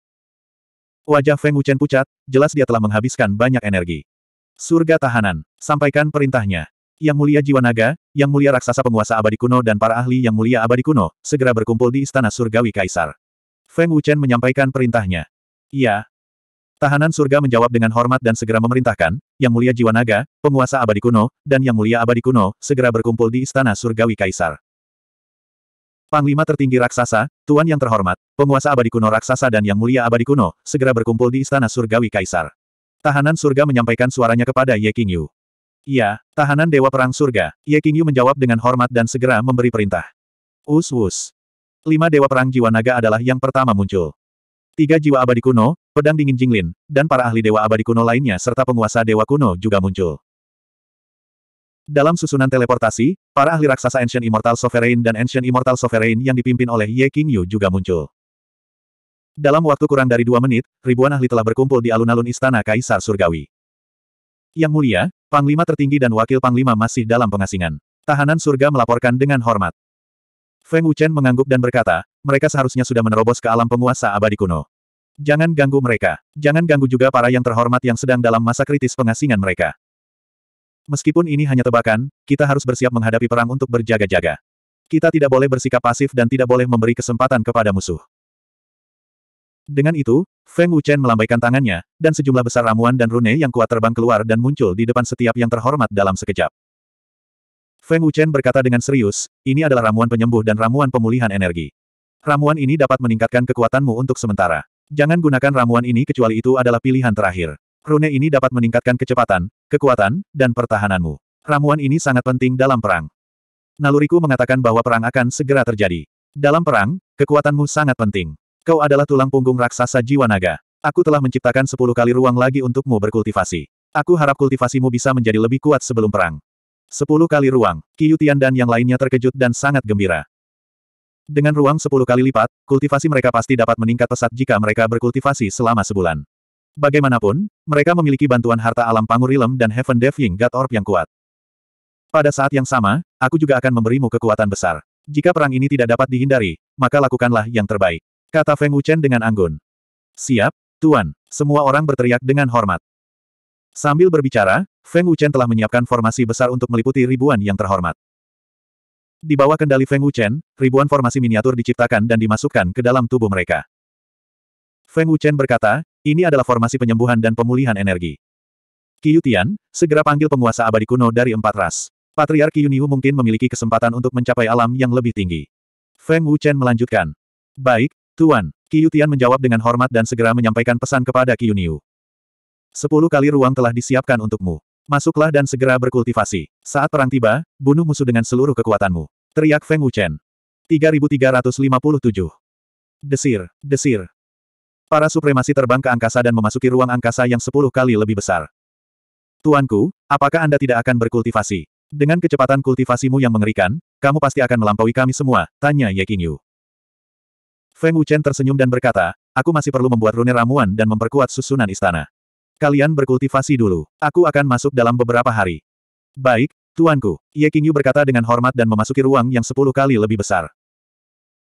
Wajah Feng Wuchen pucat, jelas dia telah menghabiskan banyak energi. Surga tahanan, sampaikan perintahnya. Yang mulia jiwa naga, yang mulia raksasa penguasa abadi kuno dan para ahli yang mulia abadi kuno, segera berkumpul di istana surgawi kaisar. Feng Wuchen menyampaikan perintahnya. Iya. Tahanan surga menjawab dengan hormat dan segera memerintahkan, yang mulia jiwa naga, penguasa abadi kuno, dan yang mulia abadi kuno, segera berkumpul di istana surgawi kaisar. Panglima tertinggi raksasa, Tuan yang terhormat, penguasa abadi kuno raksasa dan yang mulia abadi kuno, segera berkumpul di istana surgawi kaisar. Tahanan surga menyampaikan suaranya kepada Ye Qingyu. Iya, tahanan Dewa Perang Surga. Ye Qingyu menjawab dengan hormat dan segera memberi perintah. Us-us. Lima Dewa Perang Jiwa Naga adalah yang pertama muncul. Tiga jiwa abadi kuno, pedang dingin Jinglin, dan para ahli dewa abadi kuno lainnya serta penguasa dewa kuno juga muncul. Dalam susunan teleportasi, para ahli raksasa Ancient Immortal Sovereign dan Ancient Immortal Sovereign yang dipimpin oleh Ye Qingyu juga muncul. Dalam waktu kurang dari dua menit, ribuan ahli telah berkumpul di alun-alun Istana Kaisar Surgawi. Yang mulia, Panglima tertinggi dan Wakil Panglima masih dalam pengasingan. Tahanan surga melaporkan dengan hormat. Feng Wuchen mengangguk dan berkata, mereka seharusnya sudah menerobos ke alam penguasa abadi kuno. Jangan ganggu mereka. Jangan ganggu juga para yang terhormat yang sedang dalam masa kritis pengasingan mereka. Meskipun ini hanya tebakan, kita harus bersiap menghadapi perang untuk berjaga-jaga. Kita tidak boleh bersikap pasif dan tidak boleh memberi kesempatan kepada musuh. Dengan itu, Feng Wuchen melambaikan tangannya, dan sejumlah besar ramuan dan rune yang kuat terbang keluar dan muncul di depan setiap yang terhormat dalam sekejap. Feng Wuchen berkata dengan serius, ini adalah ramuan penyembuh dan ramuan pemulihan energi. Ramuan ini dapat meningkatkan kekuatanmu untuk sementara. Jangan gunakan ramuan ini kecuali itu adalah pilihan terakhir. Rune ini dapat meningkatkan kecepatan, kekuatan, dan pertahananmu. Ramuan ini sangat penting dalam perang. Naluriku mengatakan bahwa perang akan segera terjadi. Dalam perang, kekuatanmu sangat penting. Kau adalah tulang punggung raksasa jiwa naga. Aku telah menciptakan sepuluh kali ruang lagi untukmu berkultivasi. Aku harap kultivasimu bisa menjadi lebih kuat sebelum perang. Sepuluh kali ruang, Qiyutian dan yang lainnya terkejut dan sangat gembira. Dengan ruang sepuluh kali lipat, kultivasi mereka pasti dapat meningkat pesat jika mereka berkultivasi selama sebulan. Bagaimanapun, mereka memiliki bantuan harta alam Pangurilem dan Heaven Deving God Orb yang kuat. Pada saat yang sama, aku juga akan memberimu kekuatan besar. Jika perang ini tidak dapat dihindari, maka lakukanlah yang terbaik. Kata Feng Wuchen dengan anggun. Siap, Tuan. Semua orang berteriak dengan hormat. Sambil berbicara, Feng Wuchen telah menyiapkan formasi besar untuk meliputi ribuan yang terhormat. Di bawah kendali Feng Wuchen, ribuan formasi miniatur diciptakan dan dimasukkan ke dalam tubuh mereka. Feng Wuchen berkata, ini adalah formasi penyembuhan dan pemulihan energi. Qiu Tian, segera panggil penguasa abadi kuno dari empat ras. Patriark Yuniu mungkin memiliki kesempatan untuk mencapai alam yang lebih tinggi. Feng Wuchen melanjutkan. Baik, Tuan. Qiu Tian menjawab dengan hormat dan segera menyampaikan pesan kepada Yuniu. Sepuluh kali ruang telah disiapkan untukmu. Masuklah dan segera berkultivasi. Saat perang tiba, bunuh musuh dengan seluruh kekuatanmu. Teriak Feng Wuchen. 3357. Desir, desir. Para supremasi terbang ke angkasa dan memasuki ruang angkasa yang sepuluh kali lebih besar. Tuanku, apakah Anda tidak akan berkultivasi? Dengan kecepatan kultivasimu yang mengerikan, kamu pasti akan melampaui kami semua, tanya Ye Qingyu. Feng Wuchen tersenyum dan berkata, aku masih perlu membuat rune ramuan dan memperkuat susunan istana. Kalian berkultivasi dulu. Aku akan masuk dalam beberapa hari. Baik, tuanku. Ye Qingyu berkata dengan hormat dan memasuki ruang yang sepuluh kali lebih besar.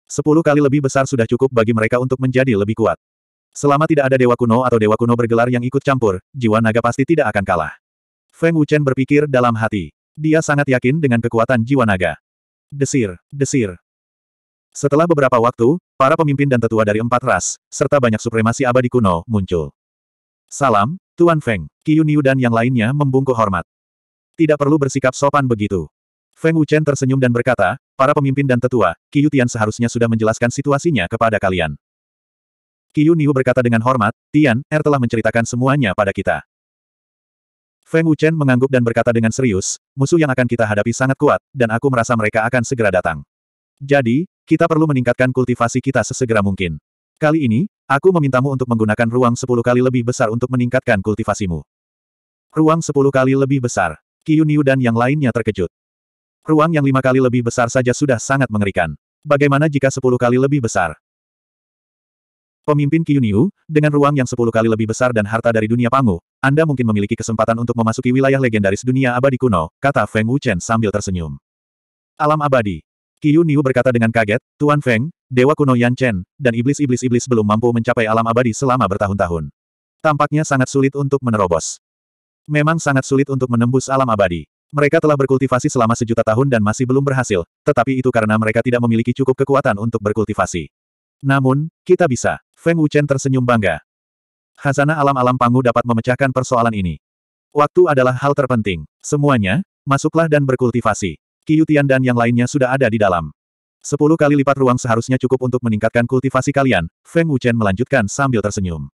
Sepuluh kali lebih besar sudah cukup bagi mereka untuk menjadi lebih kuat. Selama tidak ada dewa kuno atau dewa kuno bergelar yang ikut campur, jiwa naga pasti tidak akan kalah. Feng Wuchen berpikir dalam hati. Dia sangat yakin dengan kekuatan jiwa naga. Desir, desir. Setelah beberapa waktu, para pemimpin dan tetua dari empat ras, serta banyak supremasi abadi kuno, muncul. Salam, Tuan Feng, Qiu Niu dan yang lainnya membungkuk hormat. Tidak perlu bersikap sopan begitu. Feng Wuchen tersenyum dan berkata, para pemimpin dan tetua, Qiu Tian seharusnya sudah menjelaskan situasinya kepada kalian. Qiu Niu berkata dengan hormat, Tian, Er telah menceritakan semuanya pada kita. Feng Wuchen mengangguk dan berkata dengan serius, musuh yang akan kita hadapi sangat kuat, dan aku merasa mereka akan segera datang. Jadi, kita perlu meningkatkan kultivasi kita sesegera mungkin. Kali ini, aku memintamu untuk menggunakan ruang sepuluh kali lebih besar untuk meningkatkan kultivasimu. Ruang sepuluh kali lebih besar. Qiu Niu dan yang lainnya terkejut. Ruang yang lima kali lebih besar saja sudah sangat mengerikan. Bagaimana jika sepuluh kali lebih besar? Pemimpin Niu, dengan ruang yang sepuluh kali lebih besar dan harta dari dunia Pangu, Anda mungkin memiliki kesempatan untuk memasuki wilayah legendaris dunia abadi kuno, kata Feng Wuchen sambil tersenyum. Alam abadi. Niu berkata dengan kaget, Tuan Feng, Dewa kuno Yan Chen, dan iblis-iblis-iblis belum mampu mencapai alam abadi selama bertahun-tahun. Tampaknya sangat sulit untuk menerobos. Memang sangat sulit untuk menembus alam abadi. Mereka telah berkultivasi selama sejuta tahun dan masih belum berhasil, tetapi itu karena mereka tidak memiliki cukup kekuatan untuk berkultivasi. Namun, kita bisa. Feng Wuchen tersenyum bangga. Khazanah alam-alam Pangu dapat memecahkan persoalan ini. Waktu adalah hal terpenting. Semuanya, masuklah dan berkultivasi. Tian dan yang lainnya sudah ada di dalam. Sepuluh kali lipat ruang seharusnya cukup untuk meningkatkan kultivasi kalian, Feng Wuchen melanjutkan sambil tersenyum.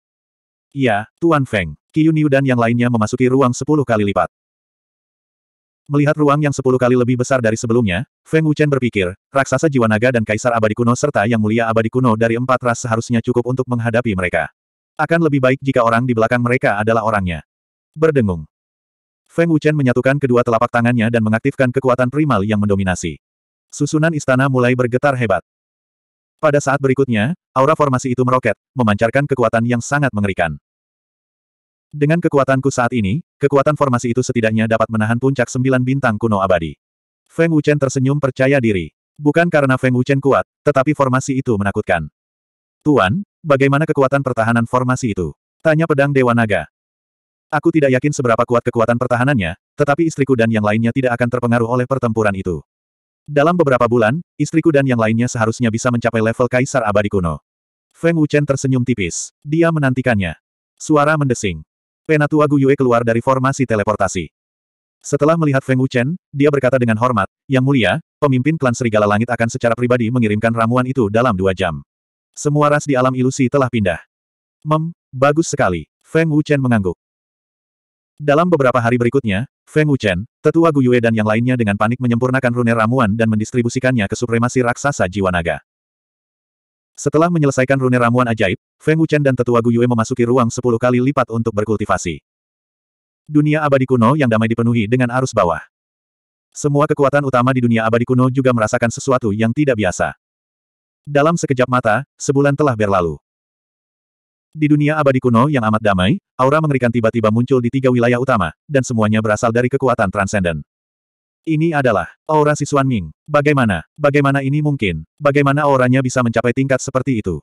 Iya, Tuan Feng, Niu dan yang lainnya memasuki ruang sepuluh kali lipat. Melihat ruang yang sepuluh kali lebih besar dari sebelumnya, Feng Wuchen berpikir, raksasa jiwa naga dan kaisar abadi kuno serta yang mulia abadi kuno dari empat ras seharusnya cukup untuk menghadapi mereka. Akan lebih baik jika orang di belakang mereka adalah orangnya. Berdengung. Feng Wuchen menyatukan kedua telapak tangannya dan mengaktifkan kekuatan primal yang mendominasi. Susunan istana mulai bergetar hebat. Pada saat berikutnya, aura formasi itu meroket, memancarkan kekuatan yang sangat mengerikan. Dengan kekuatanku saat ini, kekuatan formasi itu setidaknya dapat menahan puncak sembilan bintang kuno abadi. Feng Wuchen tersenyum percaya diri. Bukan karena Feng Wuchen kuat, tetapi formasi itu menakutkan. Tuan, bagaimana kekuatan pertahanan formasi itu? Tanya pedang Dewa Naga. Aku tidak yakin seberapa kuat kekuatan pertahanannya, tetapi istriku dan yang lainnya tidak akan terpengaruh oleh pertempuran itu. Dalam beberapa bulan, istriku dan yang lainnya seharusnya bisa mencapai level Kaisar Abadi kuno. Feng Wuchen tersenyum tipis. Dia menantikannya. Suara mendesing. Penatua Gu Yue keluar dari formasi teleportasi. Setelah melihat Feng Wuchen, dia berkata dengan hormat, Yang mulia, pemimpin klan Serigala Langit akan secara pribadi mengirimkan ramuan itu dalam dua jam. Semua ras di alam ilusi telah pindah. Mem, bagus sekali. Feng Wuchen mengangguk. Dalam beberapa hari berikutnya, Feng Wuchen, tetua Gu Yue dan yang lainnya dengan panik menyempurnakan rune ramuan dan mendistribusikannya ke supremasi raksasa jiwa naga. Setelah menyelesaikan rune ramuan ajaib, Feng Wuchen dan tetua Gu Yue memasuki ruang sepuluh kali lipat untuk berkultivasi. Dunia abadi kuno yang damai dipenuhi dengan arus bawah. Semua kekuatan utama di dunia abadi kuno juga merasakan sesuatu yang tidak biasa. Dalam sekejap mata, sebulan telah berlalu. Di dunia abadi kuno yang amat damai, aura mengerikan tiba-tiba muncul di tiga wilayah utama, dan semuanya berasal dari kekuatan transenden. Ini adalah aura si Xuan Ming. Bagaimana? Bagaimana ini mungkin? Bagaimana auranya bisa mencapai tingkat seperti itu?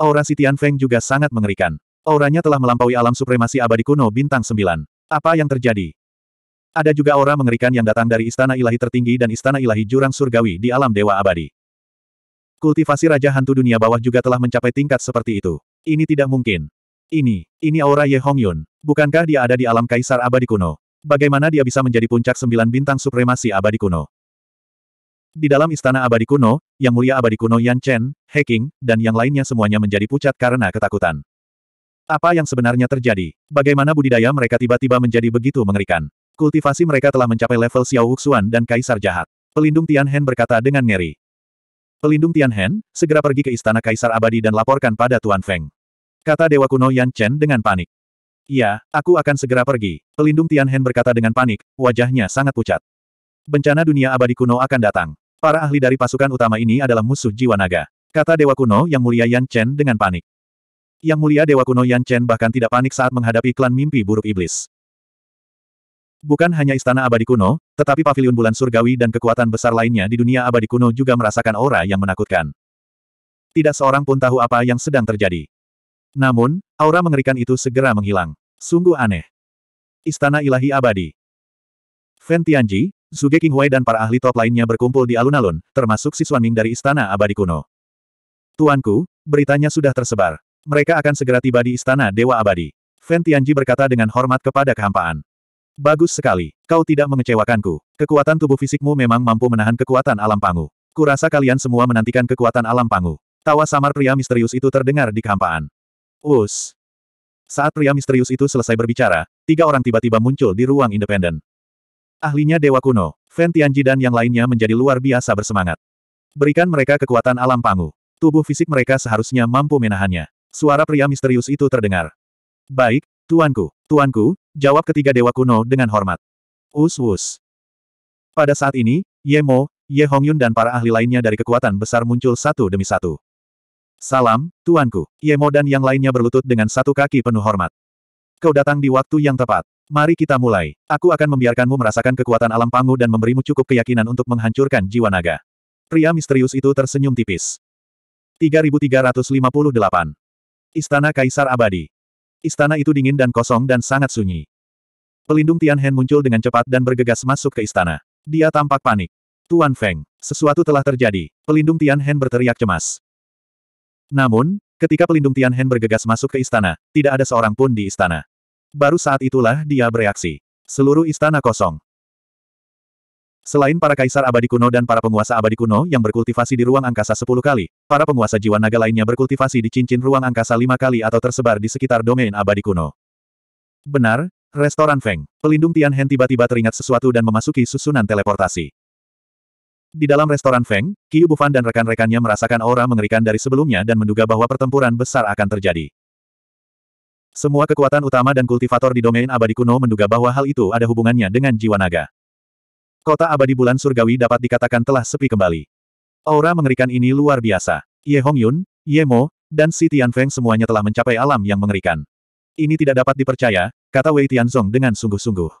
Aura si Tian Feng juga sangat mengerikan. Auranya telah melampaui alam supremasi abadi kuno bintang sembilan. Apa yang terjadi? Ada juga aura mengerikan yang datang dari istana ilahi tertinggi dan istana ilahi jurang surgawi di alam dewa abadi. Kultivasi Raja Hantu Dunia Bawah juga telah mencapai tingkat seperti itu. Ini tidak mungkin. Ini, ini aura Ye Hong Yun. Bukankah dia ada di alam kaisar abadi kuno? Bagaimana dia bisa menjadi puncak sembilan bintang supremasi abadi kuno? Di dalam istana abadi kuno, Yang Mulia Abadi Kuno Yan Chen, Heking, dan yang lainnya semuanya menjadi pucat karena ketakutan. Apa yang sebenarnya terjadi? Bagaimana budidaya mereka tiba-tiba menjadi begitu mengerikan? Kultivasi mereka telah mencapai level Xiao Wuxuan dan Kaisar Jahat. Pelindung Tian Hen berkata dengan ngeri. Pelindung Tian Hen, segera pergi ke istana Kaisar Abadi dan laporkan pada Tuan Feng. Kata Dewa Kuno Yan Chen dengan panik. Iya, aku akan segera pergi. Pelindung Tian Hen berkata dengan panik, wajahnya sangat pucat. Bencana dunia abadi kuno akan datang. Para ahli dari pasukan utama ini adalah musuh jiwa naga. Kata Dewa Kuno yang mulia Yan Chen dengan panik. Yang mulia Dewa Kuno Yan Chen bahkan tidak panik saat menghadapi klan mimpi buruk iblis. Bukan hanya istana abadi kuno, tetapi pavilion bulan surgawi dan kekuatan besar lainnya di dunia abadi kuno juga merasakan aura yang menakutkan. Tidak seorang pun tahu apa yang sedang terjadi. Namun, aura mengerikan itu segera menghilang. Sungguh aneh. Istana Ilahi Abadi Fen Tianji, Zhuge Qinghui dan para ahli top lainnya berkumpul di alun-alun, termasuk si Ming dari Istana Abadi Kuno. Tuanku, beritanya sudah tersebar. Mereka akan segera tiba di Istana Dewa Abadi. Fen Tianji berkata dengan hormat kepada kehampaan. Bagus sekali, kau tidak mengecewakanku. Kekuatan tubuh fisikmu memang mampu menahan kekuatan alam pangu. Kurasa kalian semua menantikan kekuatan alam pangu. Tawa samar pria misterius itu terdengar di kehampaan. Us. Saat pria misterius itu selesai berbicara, tiga orang tiba-tiba muncul di ruang independen. Ahlinya Dewa Kuno, Fen Tianji dan yang lainnya menjadi luar biasa bersemangat. Berikan mereka kekuatan alam pangu. Tubuh fisik mereka seharusnya mampu menahannya. Suara pria misterius itu terdengar. Baik, tuanku, tuanku, jawab ketiga Dewa Kuno dengan hormat. Us-us. Pada saat ini, Ye Mo, Ye Hongyun dan para ahli lainnya dari kekuatan besar muncul satu demi satu. Salam, tuanku. Ye Mo dan yang lainnya berlutut dengan satu kaki penuh hormat. Kau datang di waktu yang tepat. Mari kita mulai. Aku akan membiarkanmu merasakan kekuatan alam pangu dan memberimu cukup keyakinan untuk menghancurkan jiwa naga. Pria misterius itu tersenyum tipis. 3358. Istana Kaisar Abadi. Istana itu dingin dan kosong dan sangat sunyi. Pelindung Tian Hen muncul dengan cepat dan bergegas masuk ke istana. Dia tampak panik. Tuan Feng, sesuatu telah terjadi. Pelindung Tian Hen berteriak cemas. Namun, ketika pelindung Tian Hen bergegas masuk ke istana, tidak ada seorang pun di istana. Baru saat itulah dia bereaksi. Seluruh istana kosong. Selain para kaisar abadi kuno dan para penguasa abadi kuno yang berkultivasi di ruang angkasa 10 kali, para penguasa jiwa naga lainnya berkultivasi di cincin ruang angkasa 5 kali atau tersebar di sekitar domain abadi kuno. Benar, Restoran Feng. Pelindung Tian Hen tiba-tiba teringat sesuatu dan memasuki susunan teleportasi. Di dalam restoran Feng, Qiu Bufan dan rekan-rekannya merasakan aura mengerikan dari sebelumnya dan menduga bahwa pertempuran besar akan terjadi. Semua kekuatan utama dan kultivator di domain abadi kuno menduga bahwa hal itu ada hubungannya dengan jiwa naga. Kota abadi bulan surgawi dapat dikatakan telah sepi kembali. Aura mengerikan ini luar biasa. Ye Hongyun, Ye Mo, dan Si Tianfeng semuanya telah mencapai alam yang mengerikan. Ini tidak dapat dipercaya, kata Wei Tianzong dengan sungguh-sungguh.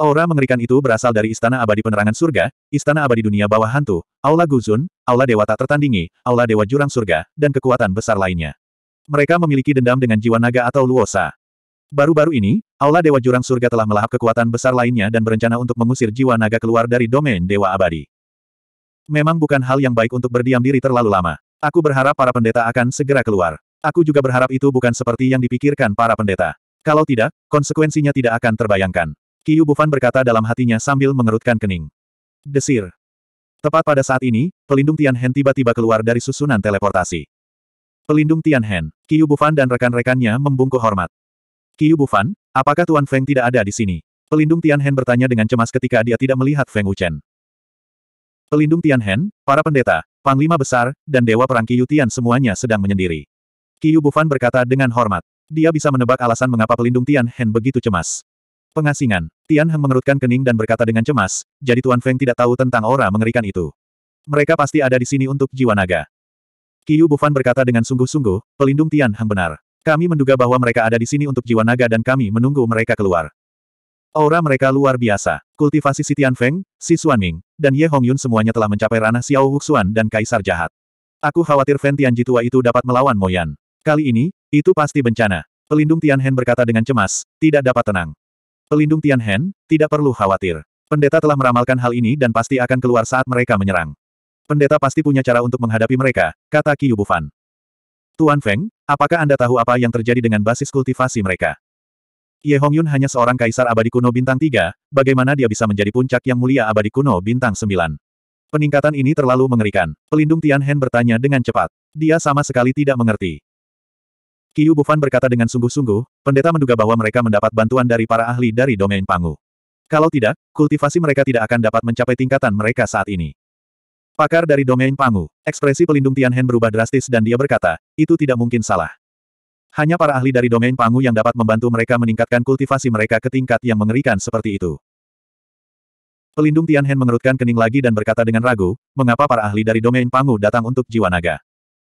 Aura mengerikan itu berasal dari Istana Abadi Penerangan Surga, Istana Abadi Dunia Bawah Hantu, Aula Guzun, Aula Dewa Tak Tertandingi, Aula Dewa Jurang Surga, dan kekuatan besar lainnya. Mereka memiliki dendam dengan jiwa naga atau luosa. Baru-baru ini, Aula Dewa Jurang Surga telah melahap kekuatan besar lainnya dan berencana untuk mengusir jiwa naga keluar dari domain Dewa Abadi. Memang bukan hal yang baik untuk berdiam diri terlalu lama. Aku berharap para pendeta akan segera keluar. Aku juga berharap itu bukan seperti yang dipikirkan para pendeta. Kalau tidak, konsekuensinya tidak akan terbayangkan. Kiyu Bufan berkata dalam hatinya sambil mengerutkan kening. Desir. Tepat pada saat ini, pelindung Tian Hen tiba-tiba keluar dari susunan teleportasi. Pelindung Tian Hen, Qiu Bufan dan rekan-rekannya membungkuk hormat. Qiu Bufan, apakah Tuan Feng tidak ada di sini? Pelindung Tian Hen bertanya dengan cemas ketika dia tidak melihat Feng Wuchen. Pelindung Tian Hen, para pendeta, panglima besar, dan dewa perang Qiu Tian semuanya sedang menyendiri. Qiu Bufan berkata dengan hormat. Dia bisa menebak alasan mengapa pelindung Tian Hen begitu cemas. Pengasingan, Tian Heng mengerutkan kening dan berkata dengan cemas, jadi Tuan Feng tidak tahu tentang aura mengerikan itu. Mereka pasti ada di sini untuk jiwa naga. Qiu Bufan berkata dengan sungguh-sungguh, pelindung Tian Hang benar. Kami menduga bahwa mereka ada di sini untuk jiwa naga dan kami menunggu mereka keluar. Aura mereka luar biasa. Kultivasi Si Tianfeng, Si Xuanming, dan Ye Hongyun semuanya telah mencapai ranah Xiao Wuxuan dan Kaisar Jahat. Aku khawatir Fen Tianji tua itu dapat melawan Moyan. Kali ini, itu pasti bencana. Pelindung Tianhen berkata dengan cemas, tidak dapat tenang. Pelindung Tianhen, tidak perlu khawatir. Pendeta telah meramalkan hal ini dan pasti akan keluar saat mereka menyerang. Pendeta pasti punya cara untuk menghadapi mereka, kata Qiu Bufan. Tuan Feng, apakah Anda tahu apa yang terjadi dengan basis kultivasi mereka? Ye Hongyun hanya seorang kaisar abadi kuno bintang 3, bagaimana dia bisa menjadi puncak yang mulia abadi kuno bintang 9? Peningkatan ini terlalu mengerikan. Pelindung Tianhen bertanya dengan cepat. Dia sama sekali tidak mengerti. Qiu Bufan berkata dengan sungguh-sungguh, pendeta menduga bahwa mereka mendapat bantuan dari para ahli dari domain Pangu. Kalau tidak, kultivasi mereka tidak akan dapat mencapai tingkatan mereka saat ini. Pakar dari domain Pangu, ekspresi pelindung Tianhen berubah drastis dan dia berkata, itu tidak mungkin salah. Hanya para ahli dari domain Pangu yang dapat membantu mereka meningkatkan kultivasi mereka ke tingkat yang mengerikan seperti itu. Pelindung Tianhen mengerutkan kening lagi dan berkata dengan ragu, mengapa para ahli dari domain Pangu datang untuk jiwa naga?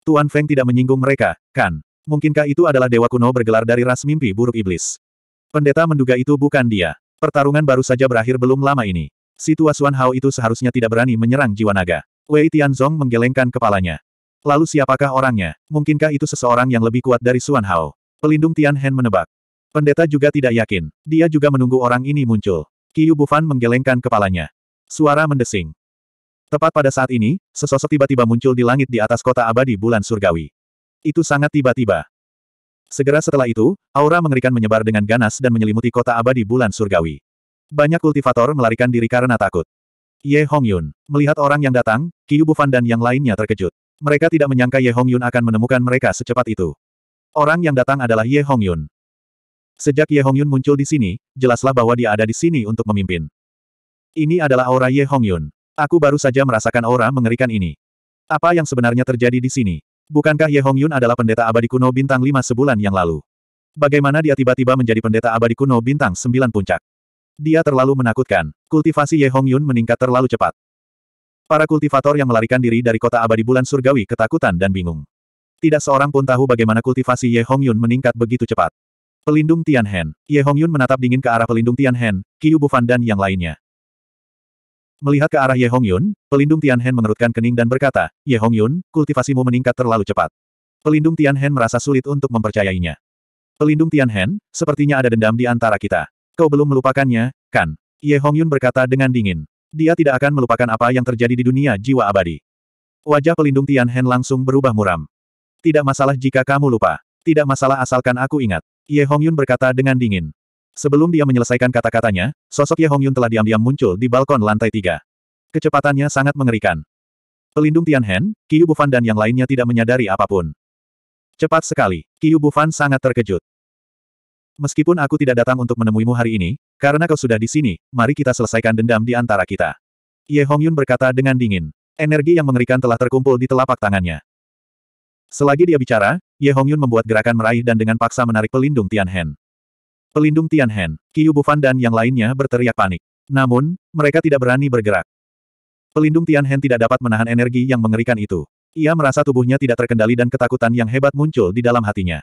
Tuan Feng tidak menyinggung mereka, kan? Mungkinkah itu adalah dewa kuno bergelar dari ras mimpi buruk iblis? Pendeta menduga itu bukan dia. Pertarungan baru saja berakhir belum lama ini. Situasi Hao itu seharusnya tidak berani menyerang jiwa naga. Wei Tianzong menggelengkan kepalanya. Lalu siapakah orangnya? Mungkinkah itu seseorang yang lebih kuat dari Suan Hao? Pelindung Tian Hen menebak. Pendeta juga tidak yakin. Dia juga menunggu orang ini muncul. Qiu Bufan menggelengkan kepalanya. Suara mendesing. Tepat pada saat ini, sesosok tiba-tiba muncul di langit di atas kota abadi bulan surgawi. Itu sangat tiba-tiba. Segera setelah itu, aura mengerikan menyebar dengan ganas dan menyelimuti kota abadi bulan surgawi. Banyak kultivator melarikan diri karena takut. Ye Hongyun, melihat orang yang datang, Qiu Bufan dan yang lainnya terkejut. Mereka tidak menyangka Ye Hongyun akan menemukan mereka secepat itu. Orang yang datang adalah Ye Hongyun. Sejak Ye Hongyun muncul di sini, jelaslah bahwa dia ada di sini untuk memimpin. Ini adalah aura Ye Hongyun. Aku baru saja merasakan aura mengerikan ini. Apa yang sebenarnya terjadi di sini? Bukankah Ye Hongyun adalah pendeta abadi kuno bintang 5 sebulan yang lalu? Bagaimana dia tiba-tiba menjadi pendeta abadi kuno bintang 9 puncak? Dia terlalu menakutkan. Kultivasi Ye Hongyun meningkat terlalu cepat. Para kultivator yang melarikan diri dari kota abadi bulan surgawi ketakutan dan bingung. Tidak seorang pun tahu bagaimana kultivasi Ye Hongyun meningkat begitu cepat. Pelindung Tianhen, Ye Hongyun menatap dingin ke arah pelindung Tianhen, Qiu Bufan dan yang lainnya. Melihat ke arah Ye Hongyun, pelindung Tianhen mengerutkan kening dan berkata, Ye Hongyun, kultivasimu meningkat terlalu cepat. Pelindung Tianhen merasa sulit untuk mempercayainya. Pelindung Tianhen, sepertinya ada dendam di antara kita. Kau belum melupakannya, kan? Ye Hongyun berkata dengan dingin. Dia tidak akan melupakan apa yang terjadi di dunia jiwa abadi. Wajah pelindung Tian Hen langsung berubah muram. Tidak masalah jika kamu lupa. Tidak masalah asalkan aku ingat. Ye Hongyun berkata dengan dingin. Sebelum dia menyelesaikan kata-katanya, sosok Ye Hongyun telah diam-diam muncul di balkon lantai tiga. Kecepatannya sangat mengerikan. Pelindung Tian Hen, Qiu Bufan dan yang lainnya tidak menyadari apa pun. Cepat sekali, Qiu Bufan sangat terkejut. Meskipun aku tidak datang untuk menemuimu hari ini, karena kau sudah di sini, mari kita selesaikan dendam di antara kita. Ye Hongyun berkata dengan dingin. Energi yang mengerikan telah terkumpul di telapak tangannya. Selagi dia bicara, Ye Hongyun membuat gerakan meraih dan dengan paksa menarik pelindung Tian Hen. Pelindung Tian Hen, Qiu Bufan dan yang lainnya berteriak panik. Namun, mereka tidak berani bergerak. Pelindung Tian Hen tidak dapat menahan energi yang mengerikan itu. Ia merasa tubuhnya tidak terkendali dan ketakutan yang hebat muncul di dalam hatinya.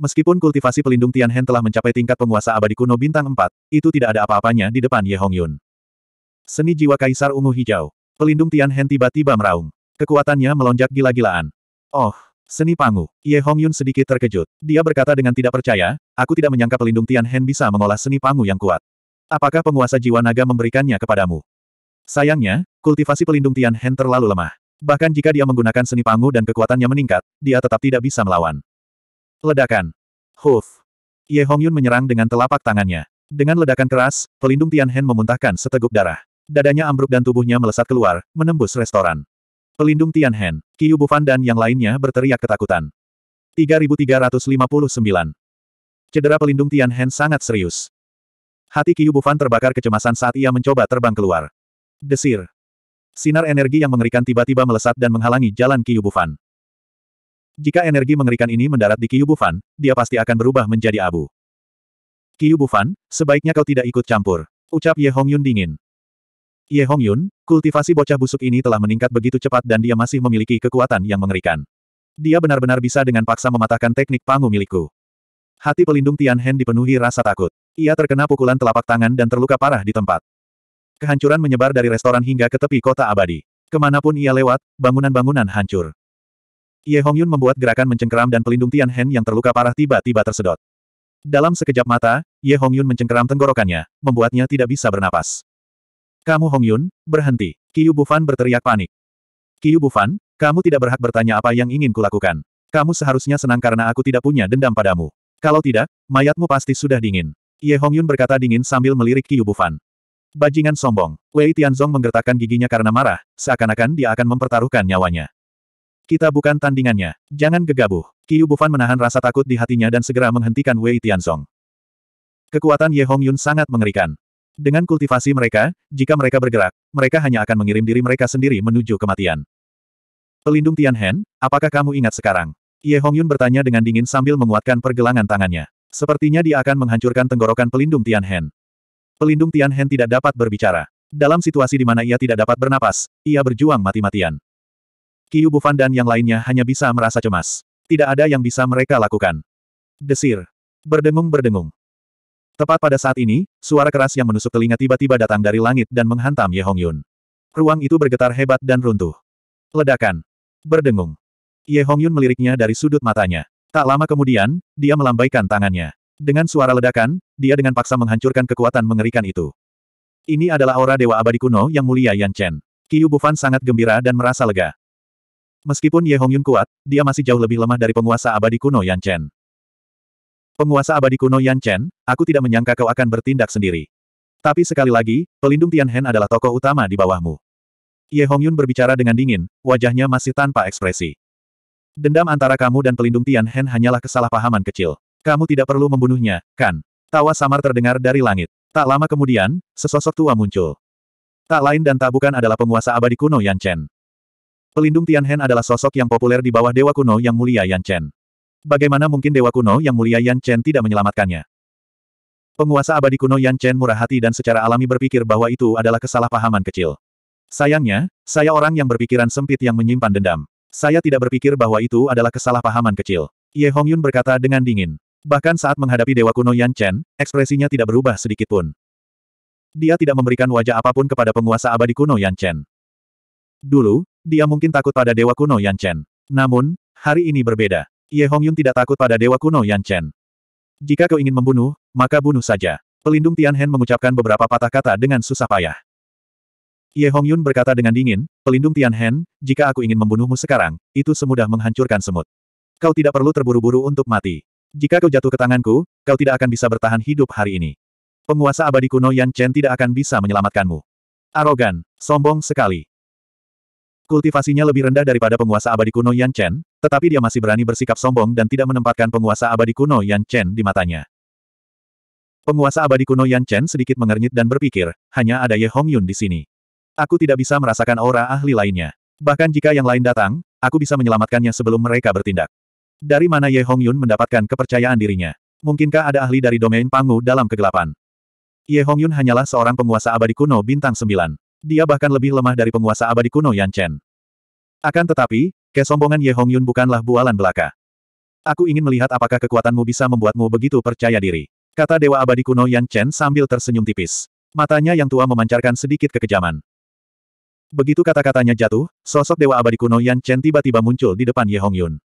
Meskipun kultivasi pelindung Tianhen telah mencapai tingkat penguasa abadi kuno bintang 4, itu tidak ada apa-apanya di depan Ye Hongyun. Seni jiwa kaisar ungu hijau. Pelindung Tianhen tiba-tiba meraung. Kekuatannya melonjak gila-gilaan. Oh, seni pangu. Ye Hongyun sedikit terkejut. Dia berkata dengan tidak percaya, aku tidak menyangka pelindung Tianhen bisa mengolah seni pangu yang kuat. Apakah penguasa jiwa naga memberikannya kepadamu? Sayangnya, kultivasi pelindung Tianhen terlalu lemah. Bahkan jika dia menggunakan seni pangu dan kekuatannya meningkat, dia tetap tidak bisa melawan. Ledakan. Huf. Ye Hongyun menyerang dengan telapak tangannya. Dengan ledakan keras, pelindung Tianhen memuntahkan seteguk darah. Dadanya ambruk dan tubuhnya melesat keluar, menembus restoran. Pelindung Tianhen, Qiu Bufan dan yang lainnya berteriak ketakutan. 3359. Cedera pelindung Tianhen sangat serius. Hati Qiu Bufan terbakar kecemasan saat ia mencoba terbang keluar. Desir. Sinar energi yang mengerikan tiba-tiba melesat dan menghalangi jalan Qiu Bufan. Jika energi mengerikan ini mendarat di Bufan, dia pasti akan berubah menjadi abu. Bufan, sebaiknya kau tidak ikut campur. Ucap Ye Hongyun dingin. Ye Hongyun, kultivasi bocah busuk ini telah meningkat begitu cepat dan dia masih memiliki kekuatan yang mengerikan. Dia benar-benar bisa dengan paksa mematahkan teknik pangu milikku. Hati pelindung Tian Hen dipenuhi rasa takut. Ia terkena pukulan telapak tangan dan terluka parah di tempat. Kehancuran menyebar dari restoran hingga ke tepi kota abadi. Ke mana pun ia lewat, bangunan-bangunan hancur. Ye Hongyun membuat gerakan mencengkeram dan pelindung Tian Hen yang terluka parah tiba-tiba tersedot. Dalam sekejap mata, Ye Hongyun mencengkeram tenggorokannya, membuatnya tidak bisa bernapas. Kamu Hongyun, berhenti. Kiyu Bufan berteriak panik. Kiyu Bufan, kamu tidak berhak bertanya apa yang ingin kulakukan. Kamu seharusnya senang karena aku tidak punya dendam padamu. Kalau tidak, mayatmu pasti sudah dingin. Ye Hongyun berkata dingin sambil melirik Kiyu Bufan. Bajingan sombong. Wei Tianzong menggertakkan giginya karena marah, seakan-akan dia akan mempertaruhkan nyawanya. Kita bukan tandingannya. Jangan gegabah. Qiu Bufan menahan rasa takut di hatinya dan segera menghentikan Wei Tianzong. Kekuatan Ye Hong Yun sangat mengerikan. Dengan kultivasi mereka, jika mereka bergerak, mereka hanya akan mengirim diri mereka sendiri menuju kematian. Pelindung Tian Hen, apakah kamu ingat sekarang? Ye Hong Yun bertanya dengan dingin sambil menguatkan pergelangan tangannya. Sepertinya dia akan menghancurkan tenggorokan pelindung Tian Hen. Pelindung Tian Hen tidak dapat berbicara. Dalam situasi di mana ia tidak dapat bernapas, ia berjuang mati-matian. Qiu Bufan dan yang lainnya hanya bisa merasa cemas. Tidak ada yang bisa mereka lakukan. Desir. Berdengung-berdengung. Tepat pada saat ini, suara keras yang menusuk telinga tiba-tiba datang dari langit dan menghantam Ye Hong Yun. Ruang itu bergetar hebat dan runtuh. Ledakan. Berdengung. Ye Hong Yun meliriknya dari sudut matanya. Tak lama kemudian, dia melambaikan tangannya. Dengan suara ledakan, dia dengan paksa menghancurkan kekuatan mengerikan itu. Ini adalah aura Dewa Abadi kuno yang mulia Yan Chen. Qiu Bufan sangat gembira dan merasa lega. Meskipun Ye Hongyun kuat, dia masih jauh lebih lemah dari penguasa abadi kuno Yan Chen. Penguasa abadi kuno Yan Chen, aku tidak menyangka kau akan bertindak sendiri. Tapi sekali lagi, pelindung Tian Hen adalah tokoh utama di bawahmu. Ye Hongyun berbicara dengan dingin, wajahnya masih tanpa ekspresi. Dendam antara kamu dan pelindung Tian Hen hanyalah kesalahpahaman kecil. Kamu tidak perlu membunuhnya, kan? Tawa samar terdengar dari langit. Tak lama kemudian, sesosok tua muncul. Tak lain dan tak bukan adalah penguasa abadi kuno Yan Chen. Pelindung Tian Hen adalah sosok yang populer di bawah dewa kuno yang mulia Yan Chen. Bagaimana mungkin dewa kuno yang mulia Yan Chen tidak menyelamatkannya? Penguasa abadi kuno Yan Chen murah hati dan secara alami berpikir bahwa itu adalah kesalahpahaman kecil. Sayangnya, saya orang yang berpikiran sempit yang menyimpan dendam. Saya tidak berpikir bahwa itu adalah kesalahpahaman kecil. Ye Hongyun berkata dengan dingin. Bahkan saat menghadapi Dewa Kuno Yan Chen, ekspresinya tidak berubah sedikitpun. Dia tidak memberikan wajah apa pun kepada penguasa abadi kuno Yan Chen. Dulu, dia mungkin takut pada Dewa Kuno Yan Chen. Namun, hari ini berbeda. Ye Hongyun tidak takut pada Dewa Kuno Yan Chen. Jika kau ingin membunuh, maka bunuh saja. Pelindung Tian Hen mengucapkan beberapa patah kata dengan susah payah. Ye Hongyun berkata dengan dingin, Pelindung Tian Hen, jika aku ingin membunuhmu sekarang, itu semudah menghancurkan semut. Kau tidak perlu terburu-buru untuk mati. Jika kau jatuh ke tanganku, kau tidak akan bisa bertahan hidup hari ini. Penguasa abadi kuno Yan Chen tidak akan bisa menyelamatkanmu. Arogan, sombong sekali. Kultivasinya lebih rendah daripada penguasa abadi kuno Yan Chen, tetapi dia masih berani bersikap sombong dan tidak menempatkan penguasa abadi kuno Yan Chen di matanya. Penguasa abadi kuno Yan Chen sedikit mengernyit dan berpikir, hanya ada Ye Hong Yun di sini. Aku tidak bisa merasakan aura ahli lainnya. Bahkan jika yang lain datang, aku bisa menyelamatkannya sebelum mereka bertindak. Dari mana Ye Hong Yun mendapatkan kepercayaan dirinya? Mungkinkah ada ahli dari domain Pangu dalam kegelapan? Ye Hong Yun hanyalah seorang penguasa abadi kuno bintang sembilan. Dia bahkan lebih lemah dari penguasa abadi kuno Yan Chen. Akan tetapi, kesombongan Ye Hong Yun bukanlah bualan belaka. Aku ingin melihat apakah kekuatanmu bisa membuatmu begitu percaya diri. Kata Dewa Abadi kuno Yan Chen sambil tersenyum tipis. Matanya yang tua memancarkan sedikit kekejaman. Begitu kata-katanya jatuh, sosok Dewa Abadi kuno Yan Chen tiba-tiba muncul di depan Ye Hong Yun.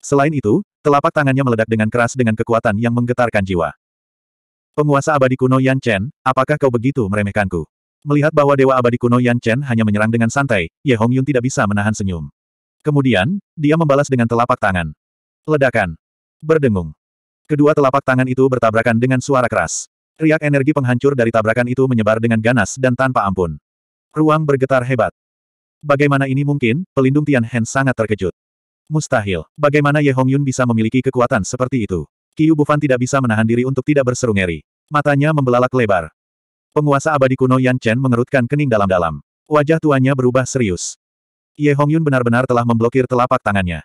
Selain itu, telapak tangannya meledak dengan keras dengan kekuatan yang menggetarkan jiwa. Penguasa abadi kuno Yan Chen, apakah kau begitu meremehkanku? Melihat bahwa Dewa Abadi kuno Yan Chen hanya menyerang dengan santai, Ye Hong Yun tidak bisa menahan senyum. Kemudian, dia membalas dengan telapak tangan. Ledakan. Berdengung. Kedua telapak tangan itu bertabrakan dengan suara keras. Riak energi penghancur dari tabrakan itu menyebar dengan ganas dan tanpa ampun. Ruang bergetar hebat. Bagaimana ini mungkin, pelindung Tian Hen sangat terkejut. Mustahil. Bagaimana Ye Hongyun bisa memiliki kekuatan seperti itu? Qiu Bufan tidak bisa menahan diri untuk tidak berseru ngeri. Matanya membelalak lebar. Penguasa abadi kuno Yan Chen mengerutkan kening dalam-dalam. Wajah tuanya berubah serius. Ye Hongyun benar-benar telah memblokir telapak tangannya.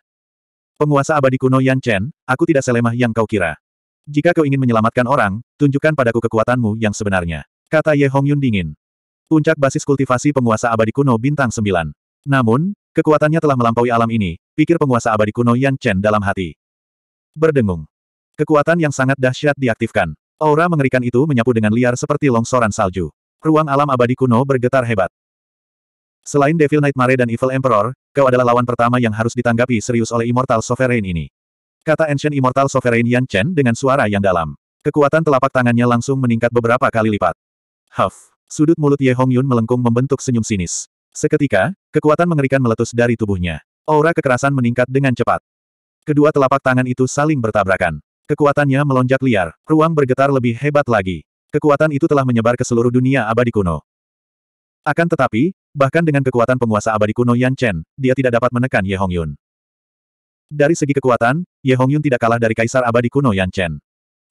Penguasa abadi kuno Yan Chen, aku tidak selemah yang kau kira. Jika kau ingin menyelamatkan orang, tunjukkan padaku kekuatanmu yang sebenarnya. Kata Ye Hongyun dingin. Puncak basis kultivasi penguasa abadi kuno bintang 9. Namun, kekuatannya telah melampaui alam ini, pikir penguasa abadi kuno Yan Chen dalam hati. Berdengung. Kekuatan yang sangat dahsyat diaktifkan. Aura mengerikan itu menyapu dengan liar seperti longsoran salju. Ruang alam abadi kuno bergetar hebat. Selain Devil Nightmare dan Evil Emperor, kau adalah lawan pertama yang harus ditanggapi serius oleh Immortal Sovereign ini. Kata Ancient Immortal Sovereign Yan Chen dengan suara yang dalam. Kekuatan telapak tangannya langsung meningkat beberapa kali lipat. Huff. Sudut mulut Ye Hong Yun melengkung membentuk senyum sinis. Seketika, kekuatan mengerikan meletus dari tubuhnya. Aura kekerasan meningkat dengan cepat. Kedua telapak tangan itu saling bertabrakan. Kekuatannya melonjak liar, ruang bergetar lebih hebat lagi. Kekuatan itu telah menyebar ke seluruh dunia abadi kuno. Akan tetapi, bahkan dengan kekuatan penguasa abadi kuno Yan Chen, dia tidak dapat menekan Ye Hong Yun. Dari segi kekuatan, Ye Hong Yun tidak kalah dari kaisar abadi kuno Yan Chen.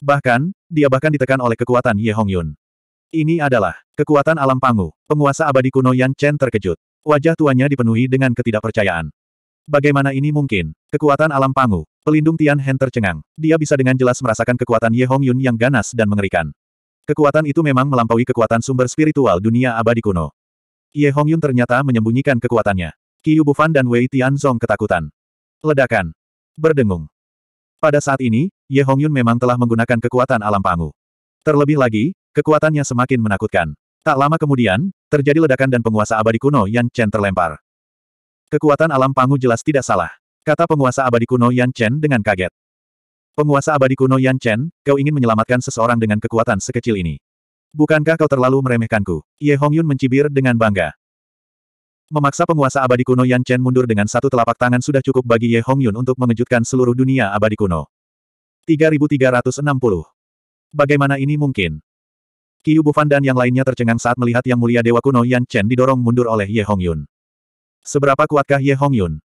Bahkan, dia bahkan ditekan oleh kekuatan Ye Hong Yun. Ini adalah kekuatan alam pangu. Penguasa abadi kuno Yan Chen terkejut. Wajah tuanya dipenuhi dengan ketidakpercayaan. Bagaimana ini mungkin? Kekuatan alam pangu. Pelindung Tian Hen tercengang. Dia bisa dengan jelas merasakan kekuatan Ye Hong Yun yang ganas dan mengerikan. Kekuatan itu memang melampaui kekuatan sumber spiritual dunia abadi kuno. Ye Hong Yun ternyata menyembunyikan kekuatannya. Qiu Bufan dan Wei Tianzong ketakutan. Ledakan. Berdengung. Pada saat ini, Ye Hong Yun memang telah menggunakan kekuatan alam pangu. Terlebih lagi, kekuatannya semakin menakutkan. Tak lama kemudian, terjadi ledakan dan penguasa abadi kuno Yan Chen terlempar. Kekuatan alam pangu jelas tidak salah. Kata penguasa abadi kuno Yan Chen dengan kaget. Penguasa abadi kuno Yan Chen, kau ingin menyelamatkan seseorang dengan kekuatan sekecil ini. Bukankah kau terlalu meremehkanku? Ye Hong Yun mencibir dengan bangga. Memaksa penguasa abadi kuno Yan Chen mundur dengan satu telapak tangan sudah cukup bagi Ye Hong Yun untuk mengejutkan seluruh dunia abadi kuno. 3360. Bagaimana ini mungkin? Qiu Bufan dan yang lainnya tercengang saat melihat Yang Mulia Dewa Kuno Yan Chen didorong mundur oleh Ye Hong Yun. Seberapa kuatkah Ye Hong Yun?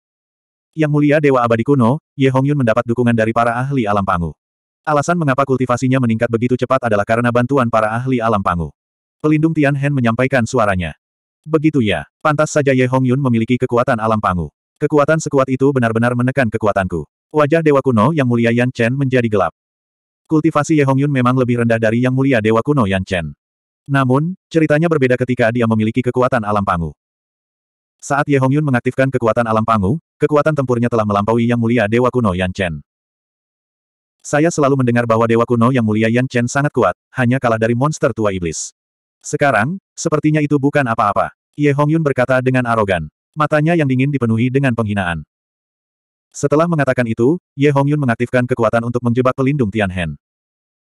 Yang mulia Dewa Abadi Kuno, Ye Hong Yun mendapat dukungan dari para ahli alam pangu. Alasan mengapa kultivasinya meningkat begitu cepat adalah karena bantuan para ahli alam pangu. Pelindung Tian Hen menyampaikan suaranya. Begitu ya, pantas saja Ye Hong Yun memiliki kekuatan alam pangu. Kekuatan sekuat itu benar-benar menekan kekuatanku. Wajah Dewa Kuno Yang Mulia Yan Chen menjadi gelap. Kultivasi Ye Hong Yun memang lebih rendah dari Yang Mulia Dewa Kuno Yan Chen. Namun, ceritanya berbeda ketika dia memiliki kekuatan alam pangu. Saat Ye Hongyun mengaktifkan kekuatan alam pangu, kekuatan tempurnya telah melampaui Yang Mulia Dewa Kuno Yan Chen. Saya selalu mendengar bahwa Dewa Kuno Yang Mulia Yan Chen sangat kuat, hanya kalah dari monster tua iblis. Sekarang, sepertinya itu bukan apa-apa. Ye Hongyun berkata dengan arogan. Matanya yang dingin dipenuhi dengan penghinaan. Setelah mengatakan itu, Ye Hongyun mengaktifkan kekuatan untuk menjebak pelindung Tian Hen.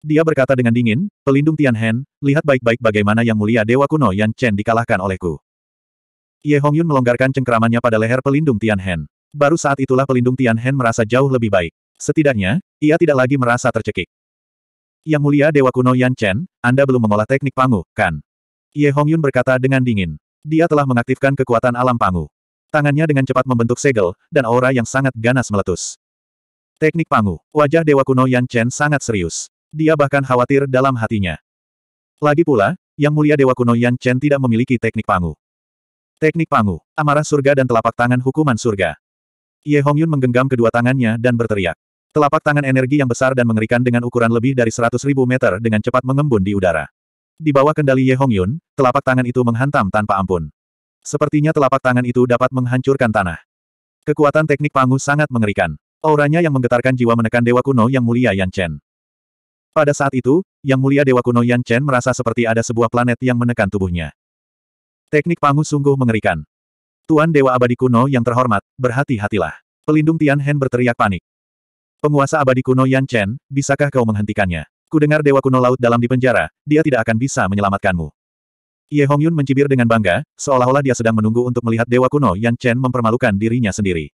Dia berkata dengan dingin, pelindung Tian Hen, lihat baik-baik bagaimana Yang Mulia Dewa Kuno Yan Chen dikalahkan olehku. Ye Hongyun melonggarkan cengkeramannya pada leher pelindung Tian Hen. Baru saat itulah pelindung Tian Hen merasa jauh lebih baik. Setidaknya, ia tidak lagi merasa tercekik. Yang mulia Dewa Kuno Yan Chen, Anda belum mengolah teknik pangu, kan? Ye Hongyun berkata dengan dingin. Dia telah mengaktifkan kekuatan alam pangu. Tangannya dengan cepat membentuk segel, dan aura yang sangat ganas meletus. Teknik pangu. Wajah Dewa Kuno Yan Chen sangat serius. Dia bahkan khawatir dalam hatinya. Lagi pula, Yang mulia Dewa Kuno Yan Chen tidak memiliki teknik pangu. Teknik Pangu, Amarah Surga dan Telapak Tangan Hukuman Surga. Ye Hongyun menggenggam kedua tangannya dan berteriak. Telapak tangan energi yang besar dan mengerikan dengan ukuran lebih dari 100.000 meter dengan cepat mengembun di udara. Di bawah kendali Ye Hongyun, telapak tangan itu menghantam tanpa ampun. Sepertinya telapak tangan itu dapat menghancurkan tanah. Kekuatan teknik Pangu sangat mengerikan. Auranya yang menggetarkan jiwa menekan Dewa Kuno yang mulia Yan Chen. Pada saat itu, Yang Mulia Dewa Kuno Yan Chen merasa seperti ada sebuah planet yang menekan tubuhnya. Teknik Pangu sungguh mengerikan. Tuan Dewa Abadi Kuno yang terhormat, berhati-hatilah. Pelindung Tian Hen berteriak panik. Penguasa abadi kuno Yan Chen, bisakah kau menghentikannya? Kudengar Dewa Kuno Laut dalam di penjara, dia tidak akan bisa menyelamatkanmu. Ye Hongyun mencibir dengan bangga, seolah-olah dia sedang menunggu untuk melihat Dewa Kuno Yan Chen mempermalukan dirinya sendiri.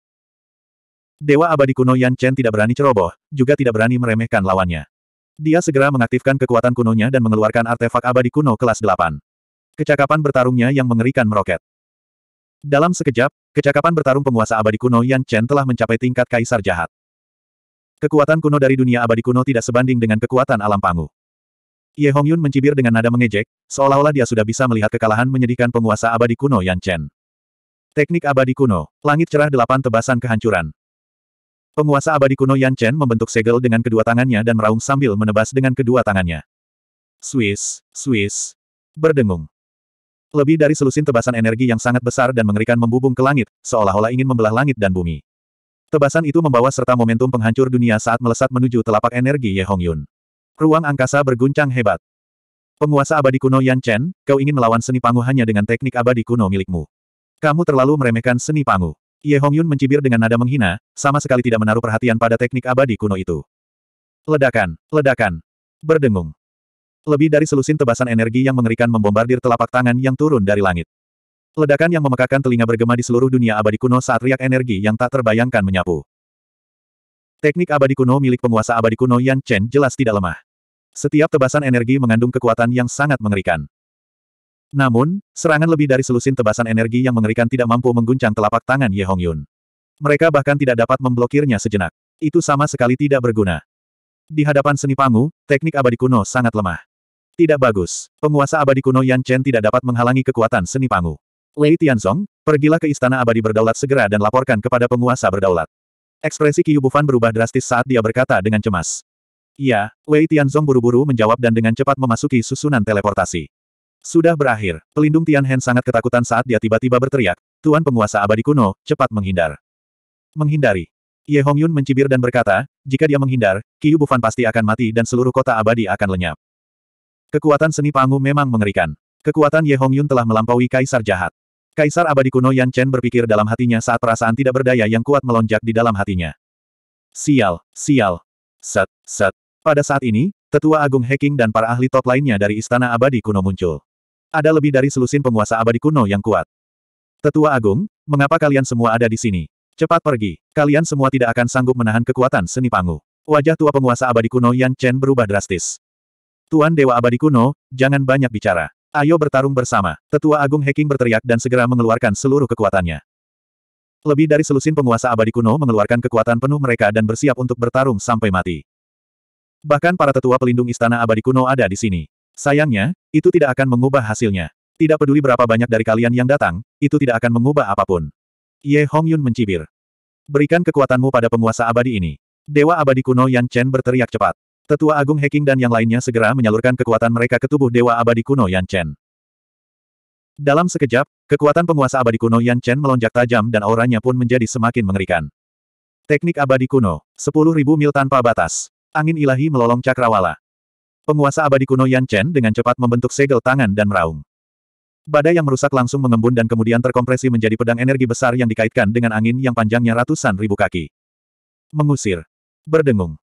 Dewa abadi kuno Yan Chen tidak berani ceroboh, juga tidak berani meremehkan lawannya. Dia segera mengaktifkan kekuatan kunonya dan mengeluarkan artefak abadi kuno kelas 8. Kecakapan bertarungnya yang mengerikan meroket. Dalam sekejap, kecakapan bertarung penguasa abadi kuno Yan Chen telah mencapai tingkat kaisar jahat. Kekuatan kuno dari dunia abadi kuno tidak sebanding dengan kekuatan alam pangu. Ye Hongyun mencibir dengan nada mengejek, seolah-olah dia sudah bisa melihat kekalahan menyedihkan penguasa abadi kuno Yan Chen. Teknik abadi kuno, langit cerah delapan tebasan kehancuran. Penguasa abadi kuno Yan Chen membentuk segel dengan kedua tangannya dan meraung sambil menebas dengan kedua tangannya. Swiss, Swiss. Berdengung. Lebih dari selusin tebasan energi yang sangat besar dan mengerikan membubung ke langit, seolah-olah ingin membelah langit dan bumi. Tebasan itu membawa serta momentum penghancur dunia saat melesat menuju telapak energi Ye Hongyun. Ruang angkasa berguncang hebat. Penguasa abadi kuno Yan Chen, kau ingin melawan seni pangu hanya dengan teknik abadi kuno milikmu. Kamu terlalu meremehkan seni pangu. Ye Hongyun mencibir dengan nada menghina, sama sekali tidak menaruh perhatian pada teknik abadi kuno itu. Ledakan, ledakan. Berdengung. Lebih dari selusin tebasan energi yang mengerikan membombardir telapak tangan yang turun dari langit. Ledakan yang memekakan telinga bergema di seluruh dunia abadi kuno saat riak energi yang tak terbayangkan menyapu. Teknik abadi kuno milik penguasa abadi kuno Yan Chen jelas tidak lemah. Setiap tebasan energi mengandung kekuatan yang sangat mengerikan. Namun, serangan lebih dari selusin tebasan energi yang mengerikan tidak mampu mengguncang telapak tangan Ye Hongyun. Mereka bahkan tidak dapat memblokirnya sejenak. Itu sama sekali tidak berguna. Di hadapan seni pangu, teknik abadi kuno sangat lemah. Tidak bagus. Penguasa abadi kuno Yan Chen tidak dapat menghalangi kekuatan seni pangu. Wei Tianzong, pergilah ke istana abadi berdaulat segera dan laporkan kepada penguasa berdaulat. Ekspresi Qiu Bufan berubah drastis saat dia berkata dengan cemas. Iya, Wei Tianzong buru-buru menjawab dan dengan cepat memasuki susunan teleportasi. Sudah berakhir, pelindung Tian Hen sangat ketakutan saat dia tiba-tiba berteriak, Tuan penguasa abadi kuno, cepat menghindar. Menghindari. Ye Hongyun mencibir dan berkata, jika dia menghindar, Qiu Bufan pasti akan mati dan seluruh kota abadi akan lenyap. Kekuatan seni pangu memang mengerikan. Kekuatan Ye Hongyun telah melampaui kaisar jahat. Kaisar abadi kuno Yan Chen berpikir dalam hatinya saat perasaan tidak berdaya yang kuat melonjak di dalam hatinya. Sial, sial. Set, set. Pada saat ini, tetua agung hacking dan para ahli top lainnya dari istana abadi kuno muncul. Ada lebih dari selusin penguasa abadi kuno yang kuat. Tetua agung, mengapa kalian semua ada di sini? Cepat pergi. Kalian semua tidak akan sanggup menahan kekuatan seni pangu. Wajah tua penguasa abadi kuno Yan Chen berubah drastis. Tuan Dewa Abadi Kuno, jangan banyak bicara. Ayo bertarung bersama. Tetua Agung Hacking berteriak dan segera mengeluarkan seluruh kekuatannya. Lebih dari selusin penguasa abadi kuno mengeluarkan kekuatan penuh mereka dan bersiap untuk bertarung sampai mati. Bahkan para tetua pelindung istana abadi kuno ada di sini. Sayangnya, itu tidak akan mengubah hasilnya. Tidak peduli berapa banyak dari kalian yang datang, itu tidak akan mengubah apa pun. Ye Hongyun mencibir. Berikan kekuatanmu pada penguasa abadi ini. Dewa abadi kuno Yan Chen berteriak cepat. Tetua Agung Hacking dan yang lainnya segera menyalurkan kekuatan mereka ke tubuh Dewa Abadi Kuno Yan Chen. Dalam sekejap, kekuatan penguasa abadi kuno Yan Chen melonjak tajam dan auranya pun menjadi semakin mengerikan. Teknik abadi kuno, 10.000 mil tanpa batas. Angin ilahi melolong cakrawala. Penguasa abadi kuno Yan Chen dengan cepat membentuk segel tangan dan meraung. Badai yang merusak langsung mengembun dan kemudian terkompresi menjadi pedang energi besar yang dikaitkan dengan angin yang panjangnya ratusan ribu kaki. Mengusir. Berdengung.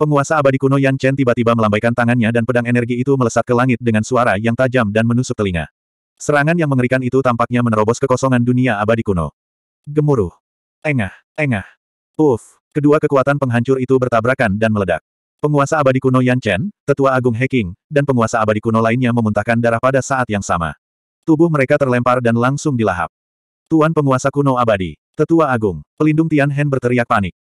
Penguasa abadi kuno Yan Chen tiba-tiba melambaikan tangannya dan pedang energi itu melesat ke langit dengan suara yang tajam dan menusuk telinga. Serangan yang mengerikan itu tampaknya menerobos kekosongan dunia abadi kuno. Gemuruh. Engah, engah. Uff, kedua kekuatan penghancur itu bertabrakan dan meledak. Penguasa abadi kuno Yan Chen, tetua agung Heking, dan penguasa abadi kuno lainnya memuntahkan darah pada saat yang sama. Tubuh mereka terlempar dan langsung dilahap. Tuan penguasa kuno abadi, tetua agung, pelindung Tian Hen berteriak panik.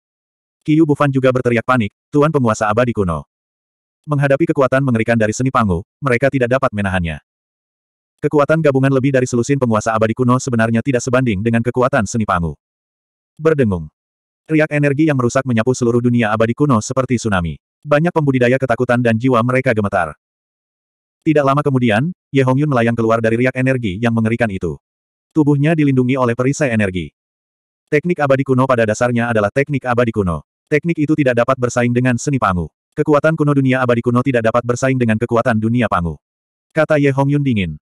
Qiu Bufan juga berteriak panik, Tuan penguasa abadi kuno. Menghadapi kekuatan mengerikan dari seni pangu, mereka tidak dapat menahannya. Kekuatan gabungan lebih dari selusin penguasa abadi kuno sebenarnya tidak sebanding dengan kekuatan seni pangu. Berdengung. Riak energi yang merusak menyapu seluruh dunia abadi kuno seperti tsunami. Banyak pembudidaya ketakutan dan jiwa mereka gemetar. Tidak lama kemudian, Ye Hongyun melayang keluar dari riak energi yang mengerikan itu. Tubuhnya dilindungi oleh perisai energi. Teknik abadi kuno pada dasarnya adalah teknik abadi kuno. Teknik itu tidak dapat bersaing dengan seni pangu. Kekuatan kuno dunia abadi kuno tidak dapat bersaing dengan kekuatan dunia pangu. Kata Ye Hongyun dingin.